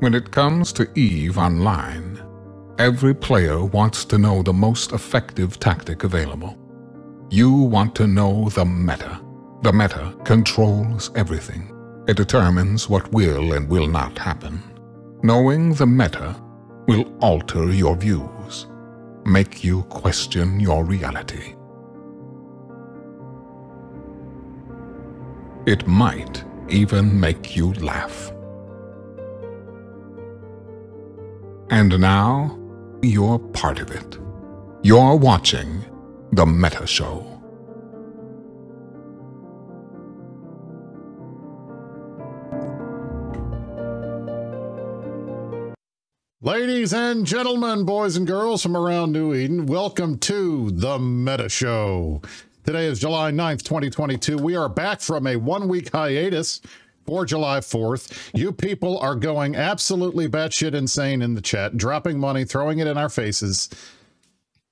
When it comes to EVE Online, every player wants to know the most effective tactic available. You want to know the meta. The meta controls everything. It determines what will and will not happen. Knowing the meta will alter your views, make you question your reality. It might even make you laugh. And now, you're part of it. You're watching The Meta Show. Ladies and gentlemen, boys and girls from around New Eden, welcome to The Meta Show. Today is July 9th, 2022. We are back from a one week hiatus for July 4th. You people are going absolutely batshit insane in the chat, dropping money, throwing it in our faces.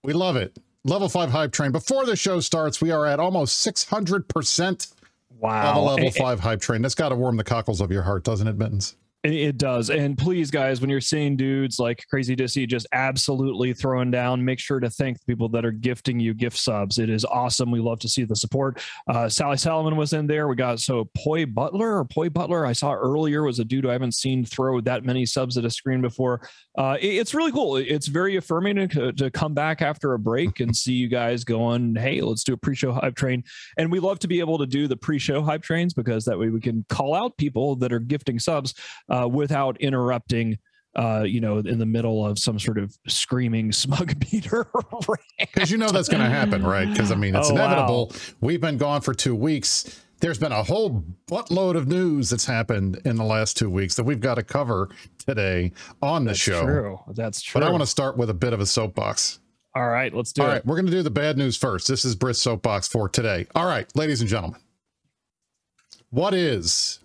We love it. Level 5 hype train. Before the show starts, we are at almost 600% wow. of a level 5 hype train. That's got to warm the cockles of your heart, doesn't it, Mittens? It does. And please, guys, when you're seeing dudes like Crazy Dissy just absolutely throwing down, make sure to thank the people that are gifting you gift subs. It is awesome. We love to see the support. Uh, Sally Salomon was in there. We got so Poi Butler or Poi Butler, I saw earlier, was a dude I haven't seen throw that many subs at a screen before. Uh, it, it's really cool. It's very affirming to, to come back after a break and see you guys going, hey, let's do a pre show hype train. And we love to be able to do the pre show hype trains because that way we can call out people that are gifting subs uh, without interrupting uh, you know, in the middle of some sort of screaming smug beater. Because you know that's going to happen, right? Because I mean, it's oh, inevitable. Wow. We've been gone for two weeks. There's been a whole buttload of news that's happened in the last two weeks that we've got to cover today on the that's show. True. That's true. But I want to start with a bit of a soapbox. All right, let's do All it. All right, we're going to do the bad news first. This is Brisc's soapbox for today. All right, ladies and gentlemen, what is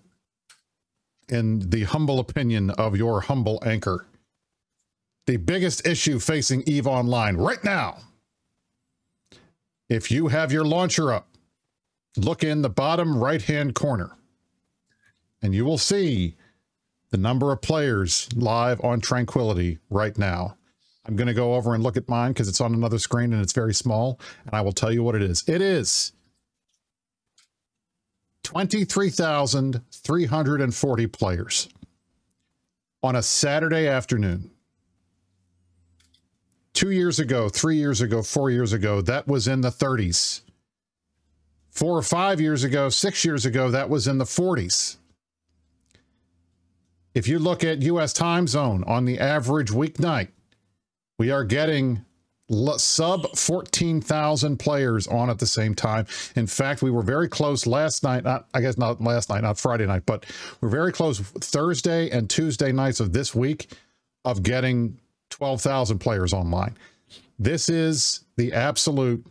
in the humble opinion of your humble anchor, the biggest issue facing EVE Online right now. If you have your launcher up, look in the bottom right hand corner, and you will see the number of players live on Tranquility right now. I'm going to go over and look at mine because it's on another screen and it's very small, and I will tell you what it is. It is 23,340 players on a Saturday afternoon. Two years ago, three years ago, four years ago, that was in the 30s. Four or five years ago, six years ago, that was in the 40s. If you look at U.S. time zone on the average weeknight, we are getting sub 14,000 players on at the same time. In fact, we were very close last night. Not, I guess not last night, not Friday night, but we're very close Thursday and Tuesday nights of this week of getting 12,000 players online. This is the absolute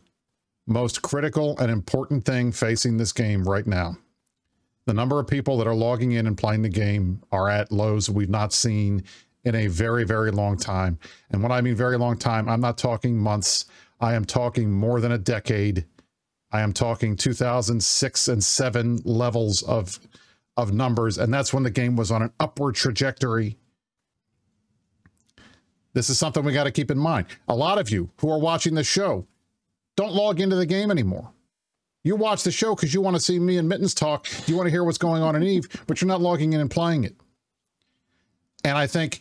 most critical and important thing facing this game right now. The number of people that are logging in and playing the game are at lows we've not seen in a very, very long time. And when I mean very long time, I'm not talking months. I am talking more than a decade. I am talking 2006 and 7 levels of of numbers and that's when the game was on an upward trajectory. This is something we got to keep in mind. A lot of you who are watching the show don't log into the game anymore. You watch the show because you want to see me and Mittens talk. You want to hear what's going on in Eve, but you're not logging in and playing it. And I think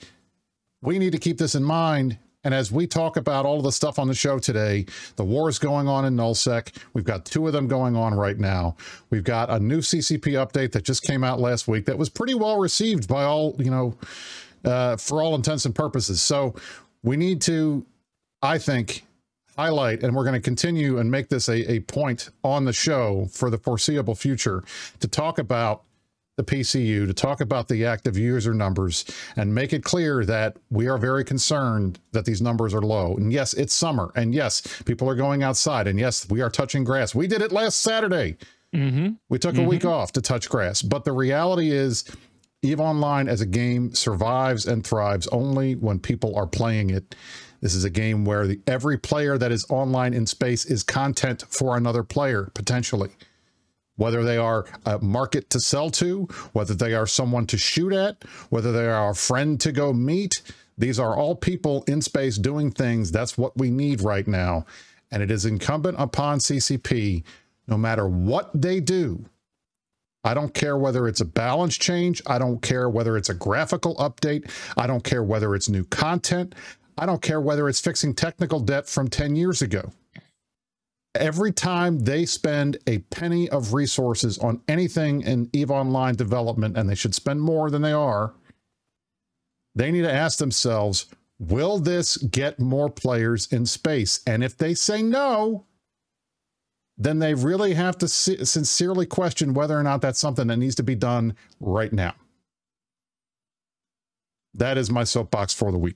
we need to keep this in mind. And as we talk about all of the stuff on the show today, the war is going on in nullsec. We've got two of them going on right now. We've got a new CCP update that just came out last week that was pretty well received by all, you know, uh, for all intents and purposes. So we need to, I think, highlight, and we're going to continue and make this a, a point on the show for the foreseeable future to talk about the PCU to talk about the active user numbers and make it clear that we are very concerned that these numbers are low. And yes, it's summer. And yes, people are going outside. And yes, we are touching grass. We did it last Saturday. Mm-hmm. We took mm-hmm. a week off to touch grass. But the reality is, EVE Online as a game survives and thrives only when people are playing it. This is a game where the, every player that is online in space is content for another player, potentially. Whether they are a market to sell to, whether they are someone to shoot at, whether they are a friend to go meet. These are all people in space doing things. That's what we need right now. And it is incumbent upon CCP, no matter what they do. I don't care whether it's a balance change. I don't care whether it's a graphical update. I don't care whether it's new content. I don't care whether it's fixing technical debt from 10 years ago every time they spend a penny of resources on anything in EVE Online development, and they should spend more than they are, they need to ask themselves, will this get more players in space? And if they say no, then they really have to sincerely question whether or not that's something that needs to be done right now. That is my soapbox for the week.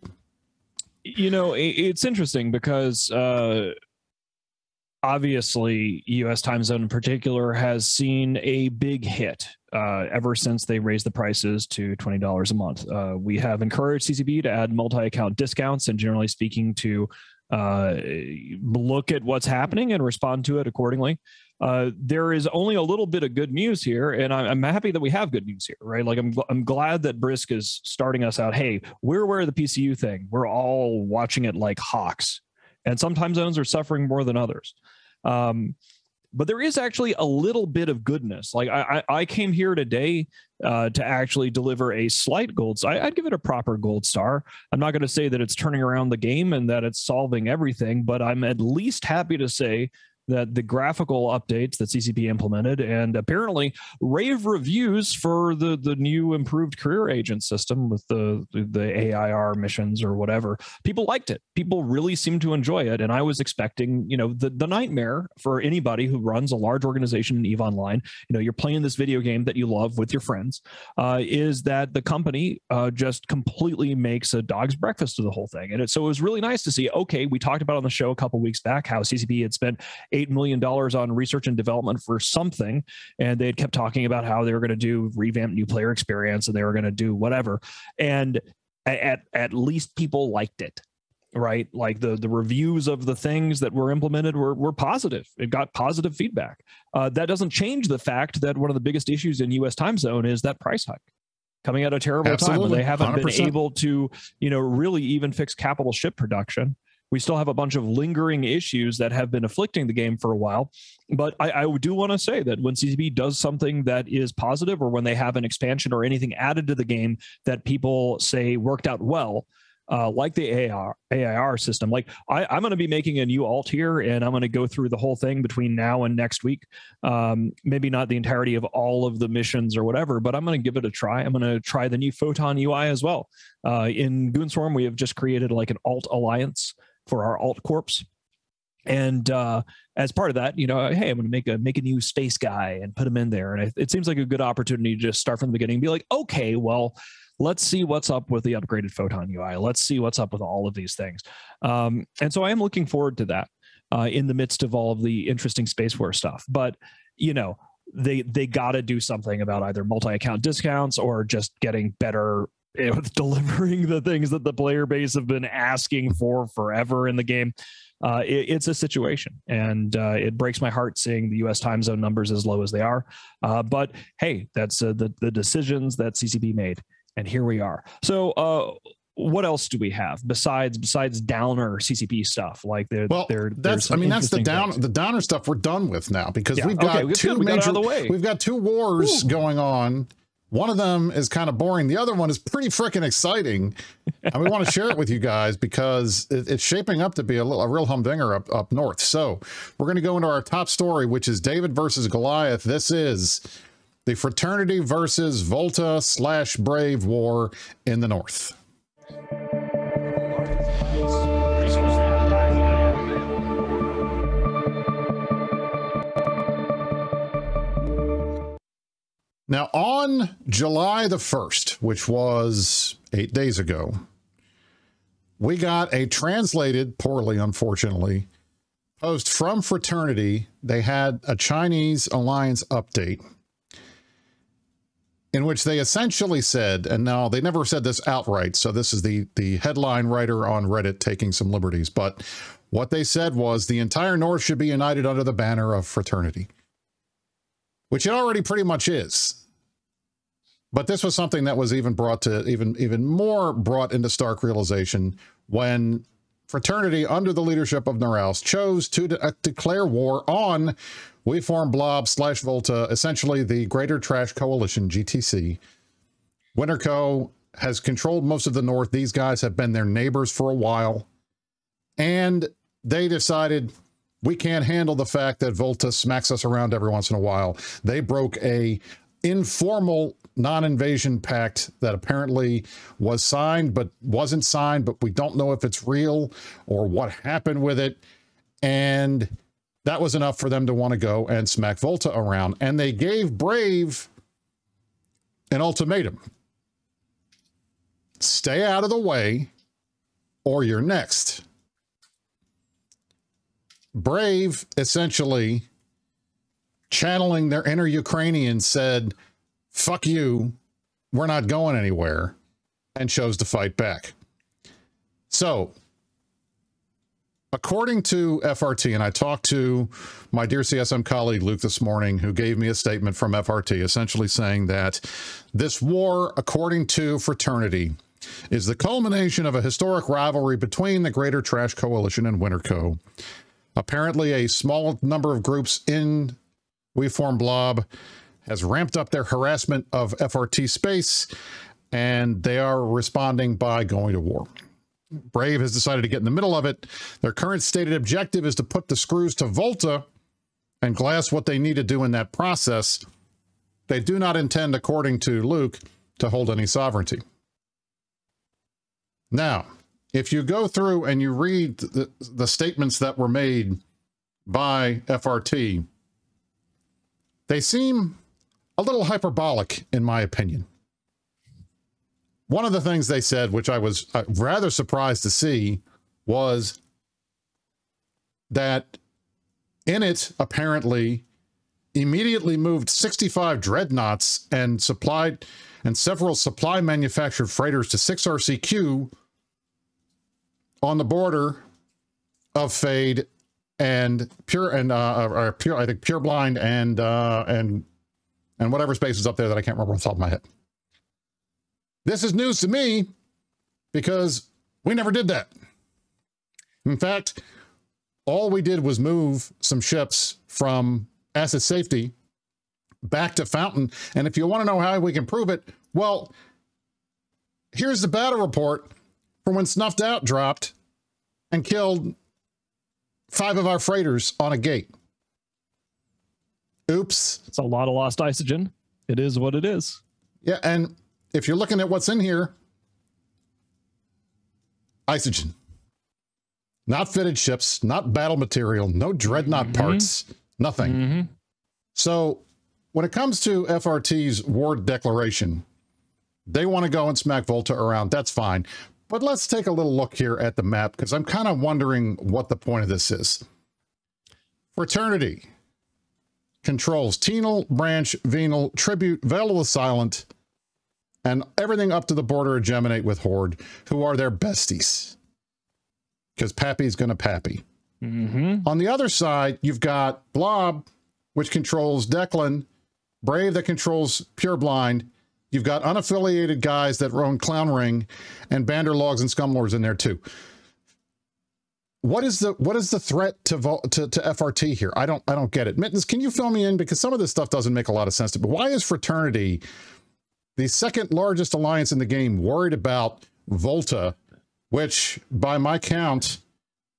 You know, it's interesting because uh, obviously us time zone in particular has seen a big hit uh, ever since they raised the prices to $20 a month uh, we have encouraged CCP to add multi-account discounts and generally speaking to uh, look at what's happening and respond to it accordingly uh, there is only a little bit of good news here, and I'm, I'm, happy that we have good news here, right? Like I'm, I'm glad that Brisc is starting us out. Hey, we're aware of the PCU thing. We're all watching it like hawks, and some time zones are suffering more than others. Um, but there is actually a little bit of goodness. Like I, I came here today uh, to actually deliver a slight gold. So I, I'd give it a proper gold star. I'm not going to say that it's turning around the game and that it's solving everything, but I'm at least happy to say that the graphical updates that CCP implemented and apparently rave reviews for the the new improved career agent system with the the AIR missions or whatever. People liked it. People really seemed to enjoy it, and I was expecting you know the the nightmare for anybody who runs a large organization in Eve Online. You know, you're playing this video game that you love with your friends. Uh, is that the company uh, just completely makes a dog's breakfast of the whole thing, and it, so it was really nice to see. Okay, we talked about on the show a couple weeks back how CCP had spent $8 million on research and development for something. And they had kept talking about how they were going to do revamp new player experience and they were going to do whatever. And at, at least people liked it right like the the reviews of the things that were implemented were, were positive it got positive feedback uh, that doesn't change the fact that one of the biggest issues in us time zone is that price hike coming at a terrible Absolutely. time when they haven't 100%. been able to you know really even fix capital ship production we still have a bunch of lingering issues that have been afflicting the game for a while. But I, I do want to say that when CCP does something that is positive, or when they have an expansion or anything added to the game that people say worked out well, uh, like the AIR, AIR system. Like I, am going to be making a new alt here, and I'm going to go through the whole thing between now and next week. Um, maybe not the entirety of all of the missions or whatever, but I'm going to give it a try. I'm going to try the new Photon UI as well. Uh, in Goonswarm, we have just created like an alt alliance for our alt corps and uh, as part of that, you know, hey, I'm going to make a make a new space guy and put him in there, and it seems like a good opportunity to just start from the beginning, and be like, okay, well, let's see what's up with the upgraded Photon UI. Let's see what's up with all of these things, um, and so I am looking forward to that uh, in the midst of all of the interesting space war stuff. But you know, they they got to do something about either multi account discounts or just getting better with delivering the things that the player base have been asking for forever in the game. Uh, it, it's a situation, and uh, it breaks my heart seeing the U.S. time zone numbers as low as they are. Uh, but hey, that's uh, the the decisions that CCP made, and here we are. So uh, what else do we have besides besides downer CCP stuff? Like there, well, there, that's I mean that's the down things. the downer stuff we're done with now because yeah, we've got okay, two major we we've got two wars Ooh. going on one of them is kind of boring. The other one is pretty freaking exciting. and we want to share it with you guys because it, it's shaping up to be a, little, a real humdinger up, up north. So we're going to go into our top story, which is David versus Goliath. This is the fraternity versus Volta slash Brave war in the north. Now, on July the 1st, which was eight days ago, we got a translated, poorly, unfortunately, post from Fraternity. They had a Chinese alliance update in which they essentially said, and now they never said this outright, so this is the, the headline writer on Reddit taking some liberties, but what they said was the entire North should be united under the banner of fraternity which it already pretty much is. But this was something that was even brought to even even more brought into stark realization when fraternity under the leadership of Noraus chose to de- uh, declare war on We Form Blob slash Volta, essentially the Greater Trash Coalition, GTC. Winterco has controlled most of the North. These guys have been their neighbors for a while. And they decided we can't handle the fact that Volta smacks us around every once in a while. They broke a informal non-invasion pact that apparently was signed but wasn't signed, but we don't know if it's real or what happened with it. And that was enough for them to want to go and smack Volta around. And they gave Brave an ultimatum. Stay out of the way or you're next. Brave essentially channeling their inner Ukrainian said, fuck you, we're not going anywhere, and chose to fight back. So, according to FRT, and I talked to my dear CSM colleague Luke this morning, who gave me a statement from FRT essentially saying that this war, according to Fraternity, is the culmination of a historic rivalry between the Greater Trash Coalition and Winterco. Apparently, a small number of groups in We Form Blob has ramped up their harassment of FRT space, and they are responding by going to war. Brave has decided to get in the middle of it. Their current stated objective is to put the screws to Volta and glass what they need to do in that process. They do not intend, according to Luke, to hold any sovereignty. Now, if you go through and you read the, the statements that were made by FRT, they seem a little hyperbolic, in my opinion. One of the things they said, which I was uh, rather surprised to see, was that in it apparently immediately moved 65 dreadnoughts and supplied and several supply manufactured freighters to 6RCQ on the border of Fade and Pure and uh, or Pure, I think Pure Blind and uh, and and whatever space is up there that I can't remember off the top of my head. This is news to me because we never did that. In fact, all we did was move some ships from asset safety back to Fountain. And if you want to know how we can prove it, well, here's the battle report for when Snuffed Out dropped and killed five of our freighters on a gate. Oops. It's a lot of lost isogen. It is what it is. Yeah, and if you're looking at what's in here, isogen. Not fitted ships, not battle material, no dreadnought mm-hmm. parts, nothing. Mm-hmm. So when it comes to FRT's war declaration, they want to go and smack Volta around. That's fine. But let's take a little look here at the map because I'm kind of wondering what the point of this is. Fraternity controls Tenal, Branch, Venal, Tribute, Vale of the Silent, and everything up to the border of Geminate with Horde, who are their besties. Because Pappy's going to Pappy. Mm-hmm. On the other side, you've got Blob, which controls Deklein, Brave that controls Pure Blind. You've got unaffiliated guys that run Clown Ring, and Banderlogs and Scumlords in there too what is the what is the threat to, to to FRT here? I don't I don't get it. Mittens, can you fill me in because some of this stuff doesn't make a lot of sense to me. Why is Fraternity, the second largest alliance in the game, worried about Volta, which by my count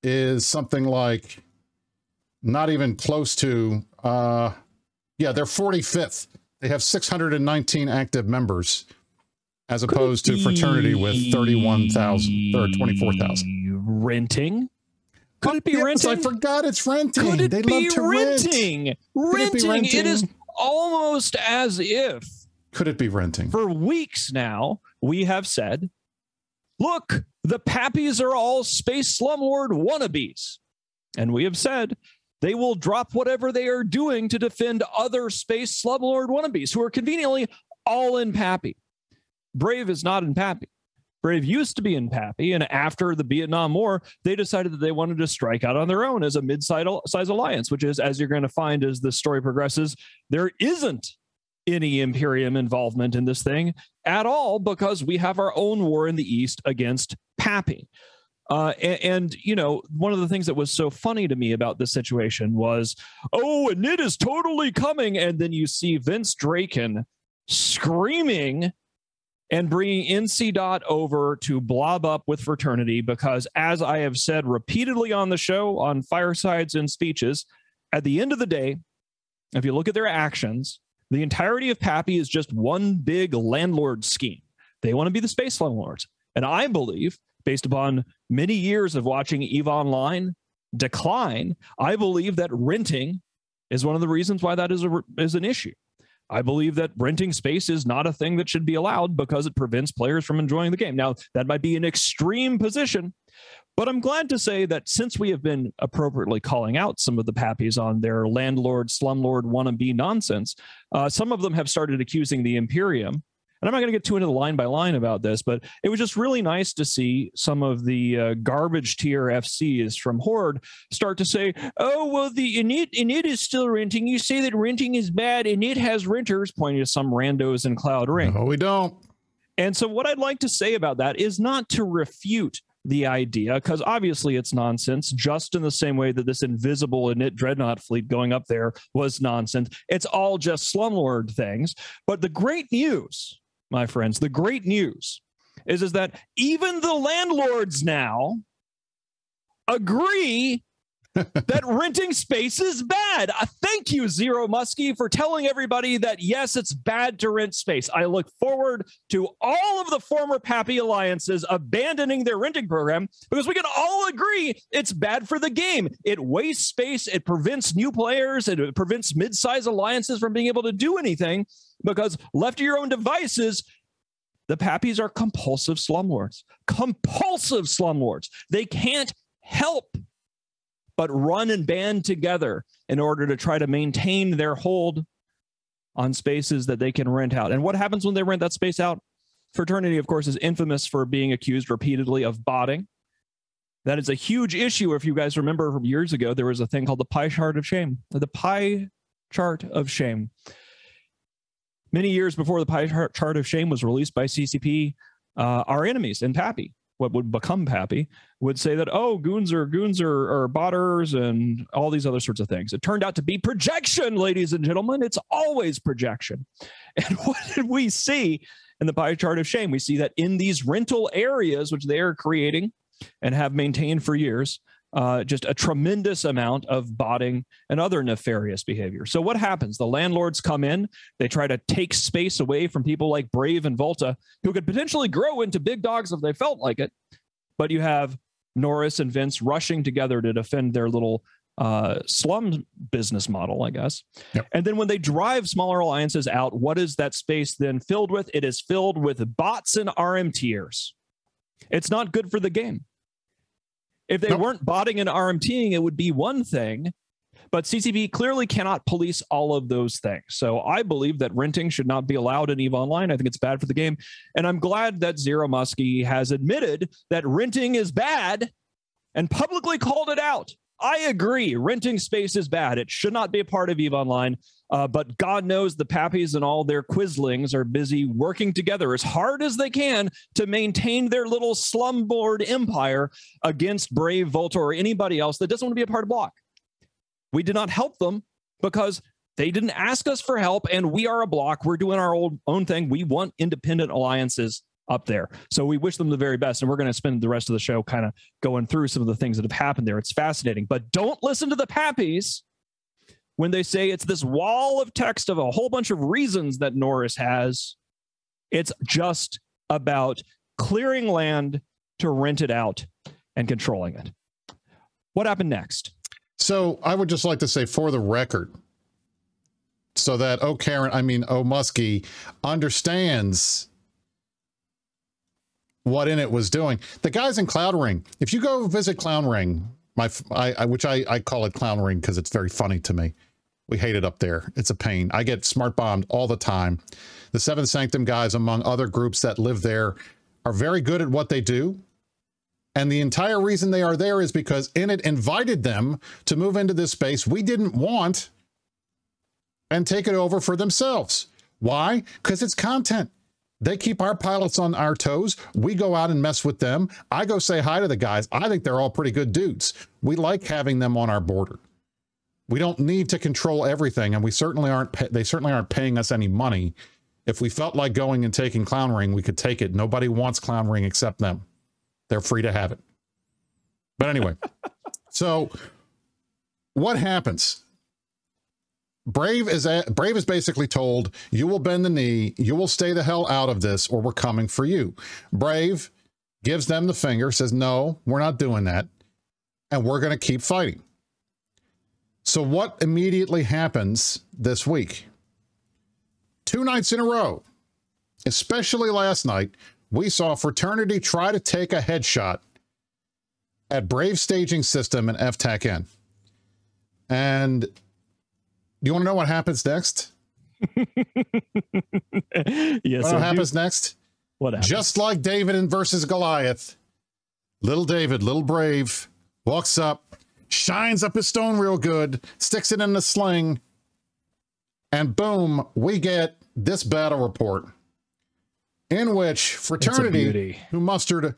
is something like not even close to uh yeah, they're 45th. They have 619 active members as opposed to Fraternity with 31,000 or 24,000. Renting could it be yes, renting? I forgot it's renting. Could it they be love to renting? Rent. Renting. It, renting. it is almost as if. Could it be renting? For weeks now, we have said, look, the Pappies are all space slumlord wannabes. And we have said they will drop whatever they are doing to defend other space slumlord wannabes who are conveniently all in Pappy. Brave is not in Pappy. Brave used to be in Pappy, and after the Vietnam War, they decided that they wanted to strike out on their own as a mid-size alliance, which is, as you're going to find as the story progresses, there isn't any Imperium involvement in this thing at all because we have our own war in the East against Pappy. Uh, and, and, you know, one of the things that was so funny to me about this situation was, oh, and it is totally coming. And then you see Vince Draken screaming and bringing NC Dot over to blob up with fraternity because, as I have said repeatedly on the show, on firesides and speeches, at the end of the day, if you look at their actions, the entirety of Pappy is just one big landlord scheme. They want to be the space landlords. And I believe, based upon many years of watching EVE Online decline, I believe that renting is one of the reasons why that is, a, is an issue. I believe that renting space is not a thing that should be allowed because it prevents players from enjoying the game. Now, that might be an extreme position, but I'm glad to say that since we have been appropriately calling out some of the pappies on their landlord, slumlord wannabe nonsense, uh, some of them have started accusing the Imperium and I'm not going to get too into the line by line about this, but it was just really nice to see some of the uh, garbage tier FCs from Horde start to say, "Oh, well, the init init is still renting. You say that renting is bad, and it has renters," pointing to some randos in Cloud Ring. No, we don't. And so, what I'd like to say about that is not to refute the idea, because obviously it's nonsense, just in the same way that this invisible init dreadnought fleet going up there was nonsense. It's all just slumlord things. But the great news my friends. The great news is, is that even the landlords now agree that renting space is bad. Uh, thank you, Zero Muskie, for telling everybody that yes, it's bad to rent space. I look forward to all of the former Pappy alliances abandoning their renting program because we can all agree it's bad for the game. It wastes space, it prevents new players, it prevents mid size alliances from being able to do anything because left to your own devices, the Pappies are compulsive slumlords. Compulsive slumlords. They can't help but run and band together in order to try to maintain their hold on spaces that they can rent out. And what happens when they rent that space out? Fraternity, of course, is infamous for being accused repeatedly of botting. That is a huge issue. If you guys remember from years ago, there was a thing called the pie chart of shame. The pie chart of shame. Many years before the pie chart of shame was released by CCP, uh, our enemies in Pappy what would become Pappy would say that oh goons are goons are, are botters and all these other sorts of things. It turned out to be projection, ladies and gentlemen. It's always projection. And what did we see in the pie chart of shame? We see that in these rental areas, which they are creating and have maintained for years, uh, just a tremendous amount of botting and other nefarious behavior. So, what happens? The landlords come in, they try to take space away from people like Brave and Volta, who could potentially grow into big dogs if they felt like it. But you have Norris and Vince rushing together to defend their little uh, slum business model, I guess. Yep. And then when they drive smaller alliances out, what is that space then filled with? It is filled with bots and RMTers. It's not good for the game. If they nope. weren't botting and RMTing, it would be one thing. But CCP clearly cannot police all of those things. So I believe that renting should not be allowed in EVE Online. I think it's bad for the game. And I'm glad that Zero Muskie has admitted that renting is bad and publicly called it out. I agree. Renting space is bad. It should not be a part of EVE Online. Uh, but God knows the Pappies and all their Quislings are busy working together as hard as they can to maintain their little slumboard empire against Brave Volta or anybody else that doesn't want to be a part of Block. We did not help them because they didn't ask us for help, and we are a block. We're doing our old, own thing. We want independent alliances up there. So we wish them the very best. And we're going to spend the rest of the show kind of going through some of the things that have happened there. It's fascinating. But don't listen to the Pappies when they say it's this wall of text of a whole bunch of reasons that Norris has. It's just about clearing land to rent it out and controlling it. What happened next? So I would just like to say for the record, so that oh Karen, I mean oh Muskie understands what Init was doing. The guys in Cloud Ring, if you go visit Cloud Ring, my I, I which I, I call it Clown Ring because it's very funny to me. We hate it up there. It's a pain. I get smart bombed all the time. The Seventh Sanctum guys, among other groups that live there, are very good at what they do. And the entire reason they are there is because Init invited them to move into this space we didn't want and take it over for themselves. Why? Because it's content. They keep our pilots on our toes. We go out and mess with them. I go say hi to the guys. I think they're all pretty good dudes. We like having them on our border. We don't need to control everything, and we certainly aren't. They certainly aren't paying us any money. If we felt like going and taking Clown Ring, we could take it. Nobody wants Clown Ring except them. They're free to have it. But anyway, so what happens? Brave is a, Brave is basically told you will bend the knee, you will stay the hell out of this, or we're coming for you. Brave gives them the finger, says no, we're not doing that, and we're going to keep fighting. So what immediately happens this week? Two nights in a row, especially last night, we saw Fraternity try to take a headshot at Brave Staging System and FTAC-N. And you want to know what happens next? yes. What happens next? What happens? Just like David in versus Goliath, little David, little brave, walks up, shines up his stone real good, sticks it in the sling, and boom, we get this battle report in which Fraternity, who mustered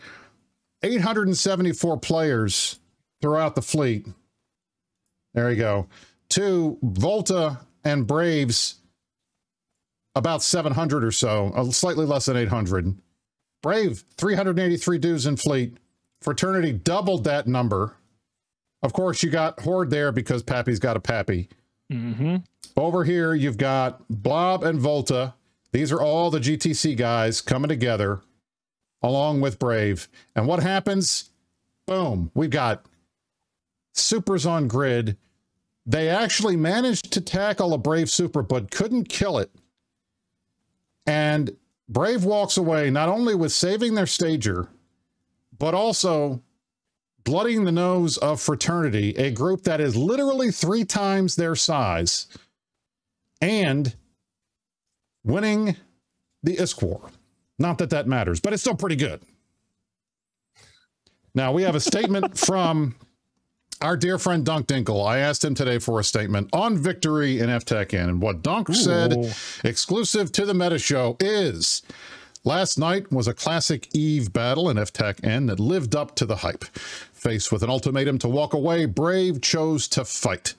874 players throughout the fleet, there you go, to Volta and Braves, about 700 or so, slightly less than 800. Brave, 383 dudes in fleet. Fraternity doubled that number. Of course, you got Horde there because Pappy's got a Pappy. Mm-hmm. Over here, you've got Blob and Volta. These are all the GTC guys coming together along with Brave. And what happens? Boom, we've got supers on grid they actually managed to tackle a Brave Super, but couldn't kill it. And Brave walks away not only with saving their stager, but also blooding the nose of Fraternity, a group that is literally three times their size, and winning the ISK war. Not that that matters, but it's still pretty good. Now, we have a statement from our dear friend Dunk Dinkle, I asked him today for a statement on victory in FTAC-N. And what Dunk Ooh. said, exclusive to the Meta Show, is last night was a classic Eve battle in FTAC-N that lived up to the hype. Faced with an ultimatum to walk away, Brave chose to fight.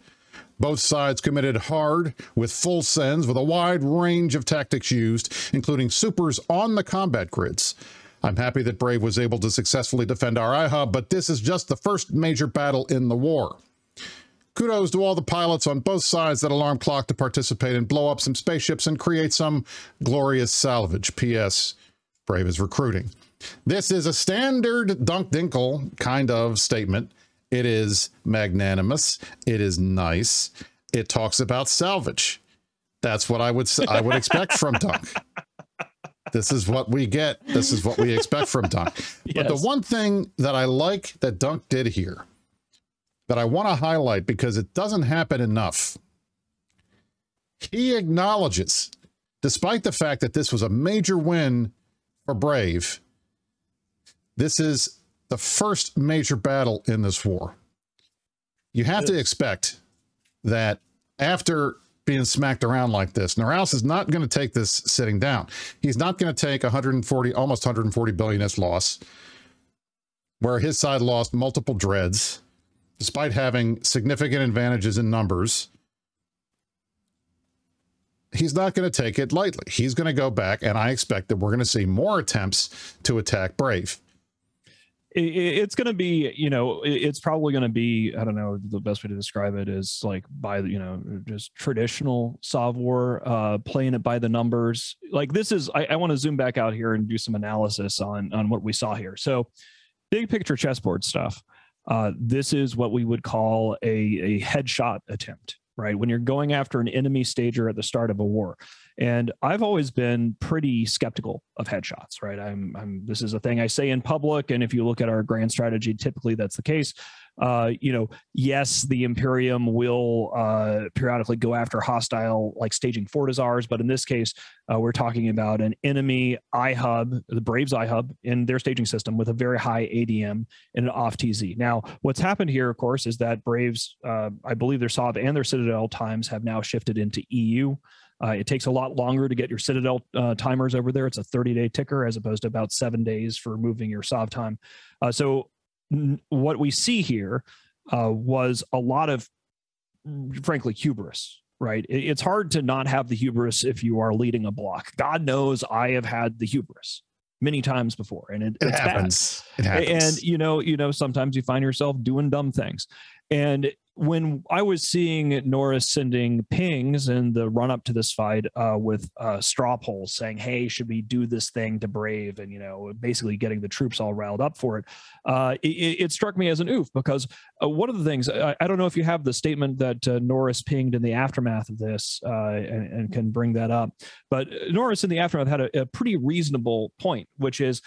Both sides committed hard with full sends with a wide range of tactics used, including supers on the combat grids. I'm happy that Brave was able to successfully defend our iHub, but this is just the first major battle in the war. Kudos to all the pilots on both sides that alarm clock to participate and blow up some spaceships and create some glorious salvage. P.S. Brave is recruiting. This is a standard Dunk Dinkle kind of statement. It is magnanimous. It is nice. It talks about salvage. That's what I would I would expect from Dunk. this is what we get. This is what we expect from Dunk. yes. But the one thing that I like that Dunk did here that I want to highlight because it doesn't happen enough. He acknowledges, despite the fact that this was a major win for Brave, this is the first major battle in this war. You have to expect that after being smacked around like this. Noraus is not going to take this sitting down. He's not going to take 140, almost 140 billion ISK loss, where his side lost multiple dreads, despite having significant advantages in numbers. He's not going to take it lightly. He's going to go back, and I expect that we're going to see more attempts to attack Brave it's going to be you know it's probably going to be i don't know the best way to describe it is like by you know just traditional sov war uh playing it by the numbers. Like this is i, I want to zoom back out here and do some analysis on on what we saw here. So big picture chessboard stuff. Uh this is what we would call a a headshot attempt right? When you're going after an enemy stager at the start of a war And I've always been pretty skeptical of headshots, right? I'm, I'm this is a thing I say in public, and if you look at our grand strategy, typically that's the case. Uh, you know, yes, the Imperium will uh, periodically go after hostile, like staging Fortizars, but in this case, uh, we're talking about an enemy iHub, the Braves iHub, in their staging system with a very high ADM and an off TZ. Now, what's happened here, of course, is that Braves, uh, I believe their SOV and their Citadel times have now shifted into EU. Uh, it takes a lot longer to get your Citadel uh, timers over there. It's a 30 day ticker as opposed to about seven days for moving your SOV time. Uh, so what we see here uh, was a lot of, frankly, hubris. Right? It's hard to not have the hubris if you are leading a block. God knows I have had the hubris many times before, and it, it happens. Bad. It happens. And you know, you know, sometimes you find yourself doing dumb things, and when I was seeing Norris sending pings in the run up to this fight uh, with uh, straw polls saying, "Hey, should we do this thing to Brave?" and you know, basically getting the troops all riled up for it, uh, it, it, struck me as an oof because uh, one of the things I, I, don't know if you have the statement that uh, Norris pinged in the aftermath of this uh, and, and, can bring that up, but Norris in the aftermath had a, a pretty reasonable point, which is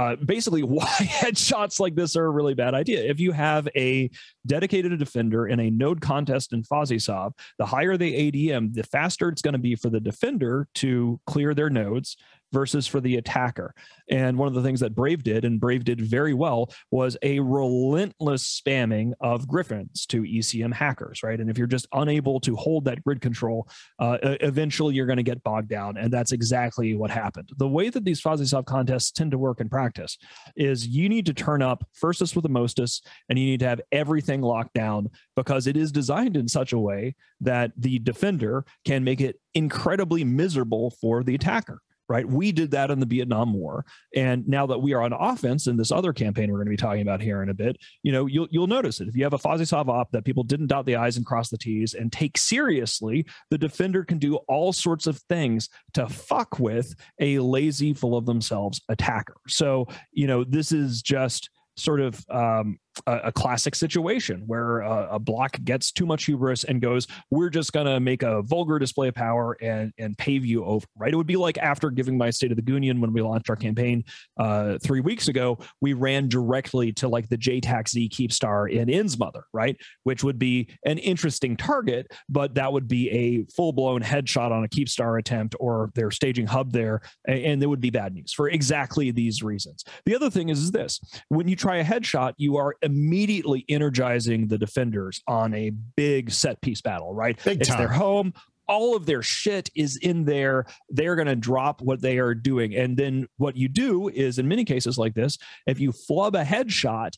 uh, basically why headshots like this are a really bad idea. If you have a dedicated defender in a node contest in FozzieSov, the higher the ADM, the faster it's going to be for the defender to clear their nodes versus for the attacker. And one of the things that Brave did, and Brave did very well, was a relentless spamming of Griffins to ECM hackers, right? And if you're just unable to hold that grid control, uh, eventually you're going to get bogged down. And that's exactly what happened. The way that these FozzieSov contests tend to work in practice is you need to turn up firstest with the mostest, and you need to have everything locked down because it is designed in such a way that the defender can make it incredibly miserable for the attacker right? We did that in the Vietnam War, and now that we are on offense in this other campaign we're going to be talking about here in a bit, you know, you'll you'll notice it. If you have a FozzieSov op that people didn't dot the i's and cross the t's and take seriously, the defender can do all sorts of things to fuck with a lazy, full of themselves attacker. So you know, this is just sort of um, a, a, classic situation where a, a, block gets too much hubris and goes, "We're just going to make a vulgar display of power and and pave you over." Right? It would be like after giving my State of the Union when we launched our campaign uh, three weeks ago, we ran directly to like the JTAC Z Keepstar in Insmother, right? Which would be an interesting target, but that would be a full blown headshot on a Keepstar attempt or their staging hub there, and, and there would be bad news for exactly these reasons. The other thing is, is this: when you try a headshot, you are immediately energizing the defenders on a big set piece battle, right? Big it's time. their home. All of their shit is in there. They're going to drop what they are doing. And then what you do is, in many cases like this, if you flub a headshot,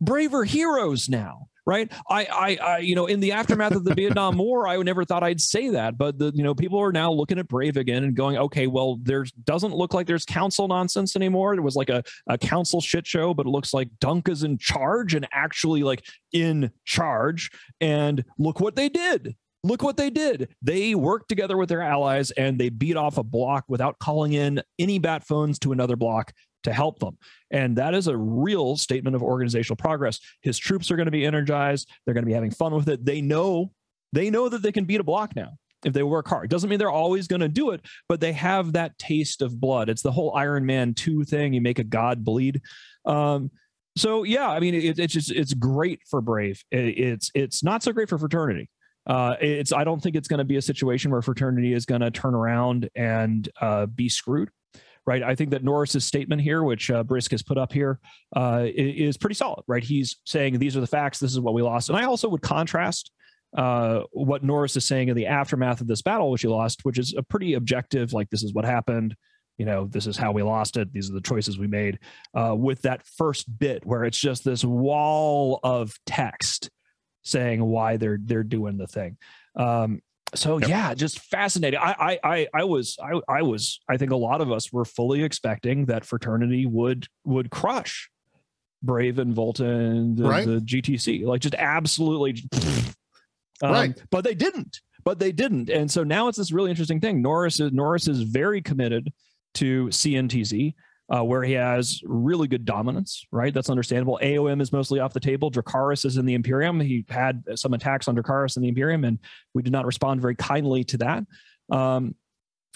braver heroes now right? I, I, I, you know, in the aftermath of the Vietnam War, I never thought I'd say that, but the, you know, people are now looking at Brave again and going, okay, well, there's doesn't look like there's council nonsense anymore. It was like a, a council shit show, but it looks like Dunk is in charge and actually like in charge. And look what they did look what they did. They worked together with their allies and they beat off a block without calling in any bat phones to another block to help them. And that is a real statement of organizational progress. His troops are going to be energized. They're going to be having fun with it. They know they know that they can beat a block now if they work hard. Doesn't mean they're always going to do it, but they have that taste of blood. It's the whole Iron Man 2 thing. You make a god bleed. Um, so yeah, I mean, it, it's just it's great for Brave. It, it's it's not so great for fraternity. Uh, it's I don't think it's going to be a situation where fraternity is going to turn around and uh, be screwed right? I think that Norris's statement here, which uh, Brisc has put up here, uh, is pretty solid, right? He's saying these are the facts. This is what we lost, and I also would contrast uh, what Norris is saying in the aftermath of this battle, which he lost, which is a pretty objective, like this is what happened. You know, this is how we lost it. These are the choices we made. Uh, with that first bit, where it's just this wall of text saying why they're they're doing the thing. Um, so yep. yeah, just fascinating. I, I, I, I was, I, I was, I think a lot of us were fully expecting that fraternity would, would crush Brave and Volta and the, right. the GTC, like just absolutely. Um, right. But they didn't. But they didn't. And so now it's this really interesting thing. Norris is Norris is very committed to CNTZ uh, where he has really good dominance, right? That's understandable. AOM is mostly off the table. Dracarys is in the Imperium. He had some attacks on Dracarys in the Imperium, and we did not respond very kindly to that. Um,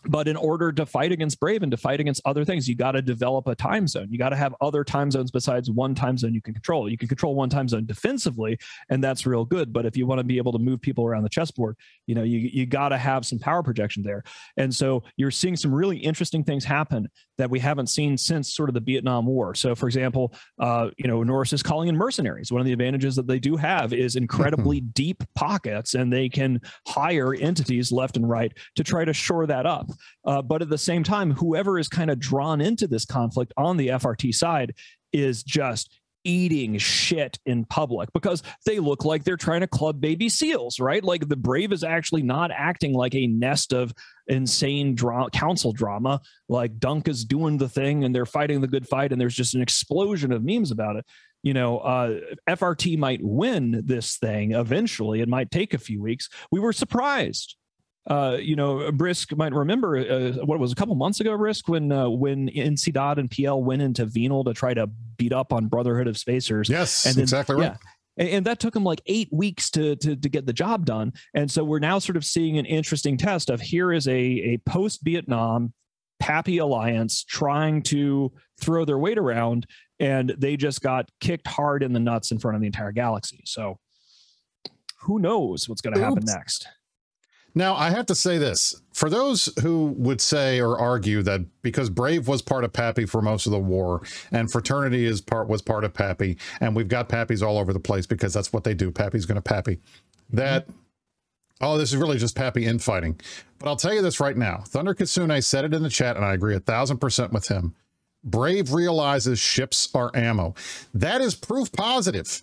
but in order to fight against brave and to fight against other things you got to develop a time zone. You got to have other time zones besides one time zone you can control. You can control one time zone defensively and that's real good. But if you want to be able to move people around the chessboard you know you, you got to have some power projection there. And so you're seeing some really interesting things happen that we haven't seen since sort of the vietnam war. So for example uh, you know norris is calling in mercenaries. One of the advantages that they do have is incredibly deep pockets and they can hire entities left and right to try to shore that up uh, but at the same time, whoever is kind of drawn into this conflict on the FRT side is just eating shit in public because they look like they're trying to club baby seals, right? Like the Brave is actually not acting like a nest of insane drama, council drama. Like Dunk is doing the thing and they're fighting the good fight, and there's just an explosion of memes about it. You know, uh, FRT might win this thing eventually. It might take a few weeks. We were surprised uh, you know, Brisc might remember uh, what was a couple months ago, Brisc, when uh, when NC Dot and PL went into Venal to try to beat up on Brotherhood of Spacers. Yes, and then, exactly right. Yeah, and, that took them like eight weeks to, to to get the job done. And so we're now sort of seeing an interesting test of here is a a post Vietnam Pappy alliance trying to throw their weight around, and they just got kicked hard in the nuts in front of the entire galaxy. So who knows what's going to happen next? Now, I have to say this for those who would say or argue that because Brave was part of Pappy for most of the war and Fraternity is part was part of Pappy, and we've got Pappies all over the place because that's what they do. Pappy's going to Pappy. That, mm-hmm. oh, this is really just Pappy infighting. But I'll tell you this right now Thunder Kitsune said it in the chat, and I agree a thousand percent with him. Brave realizes ships are ammo. That is proof positive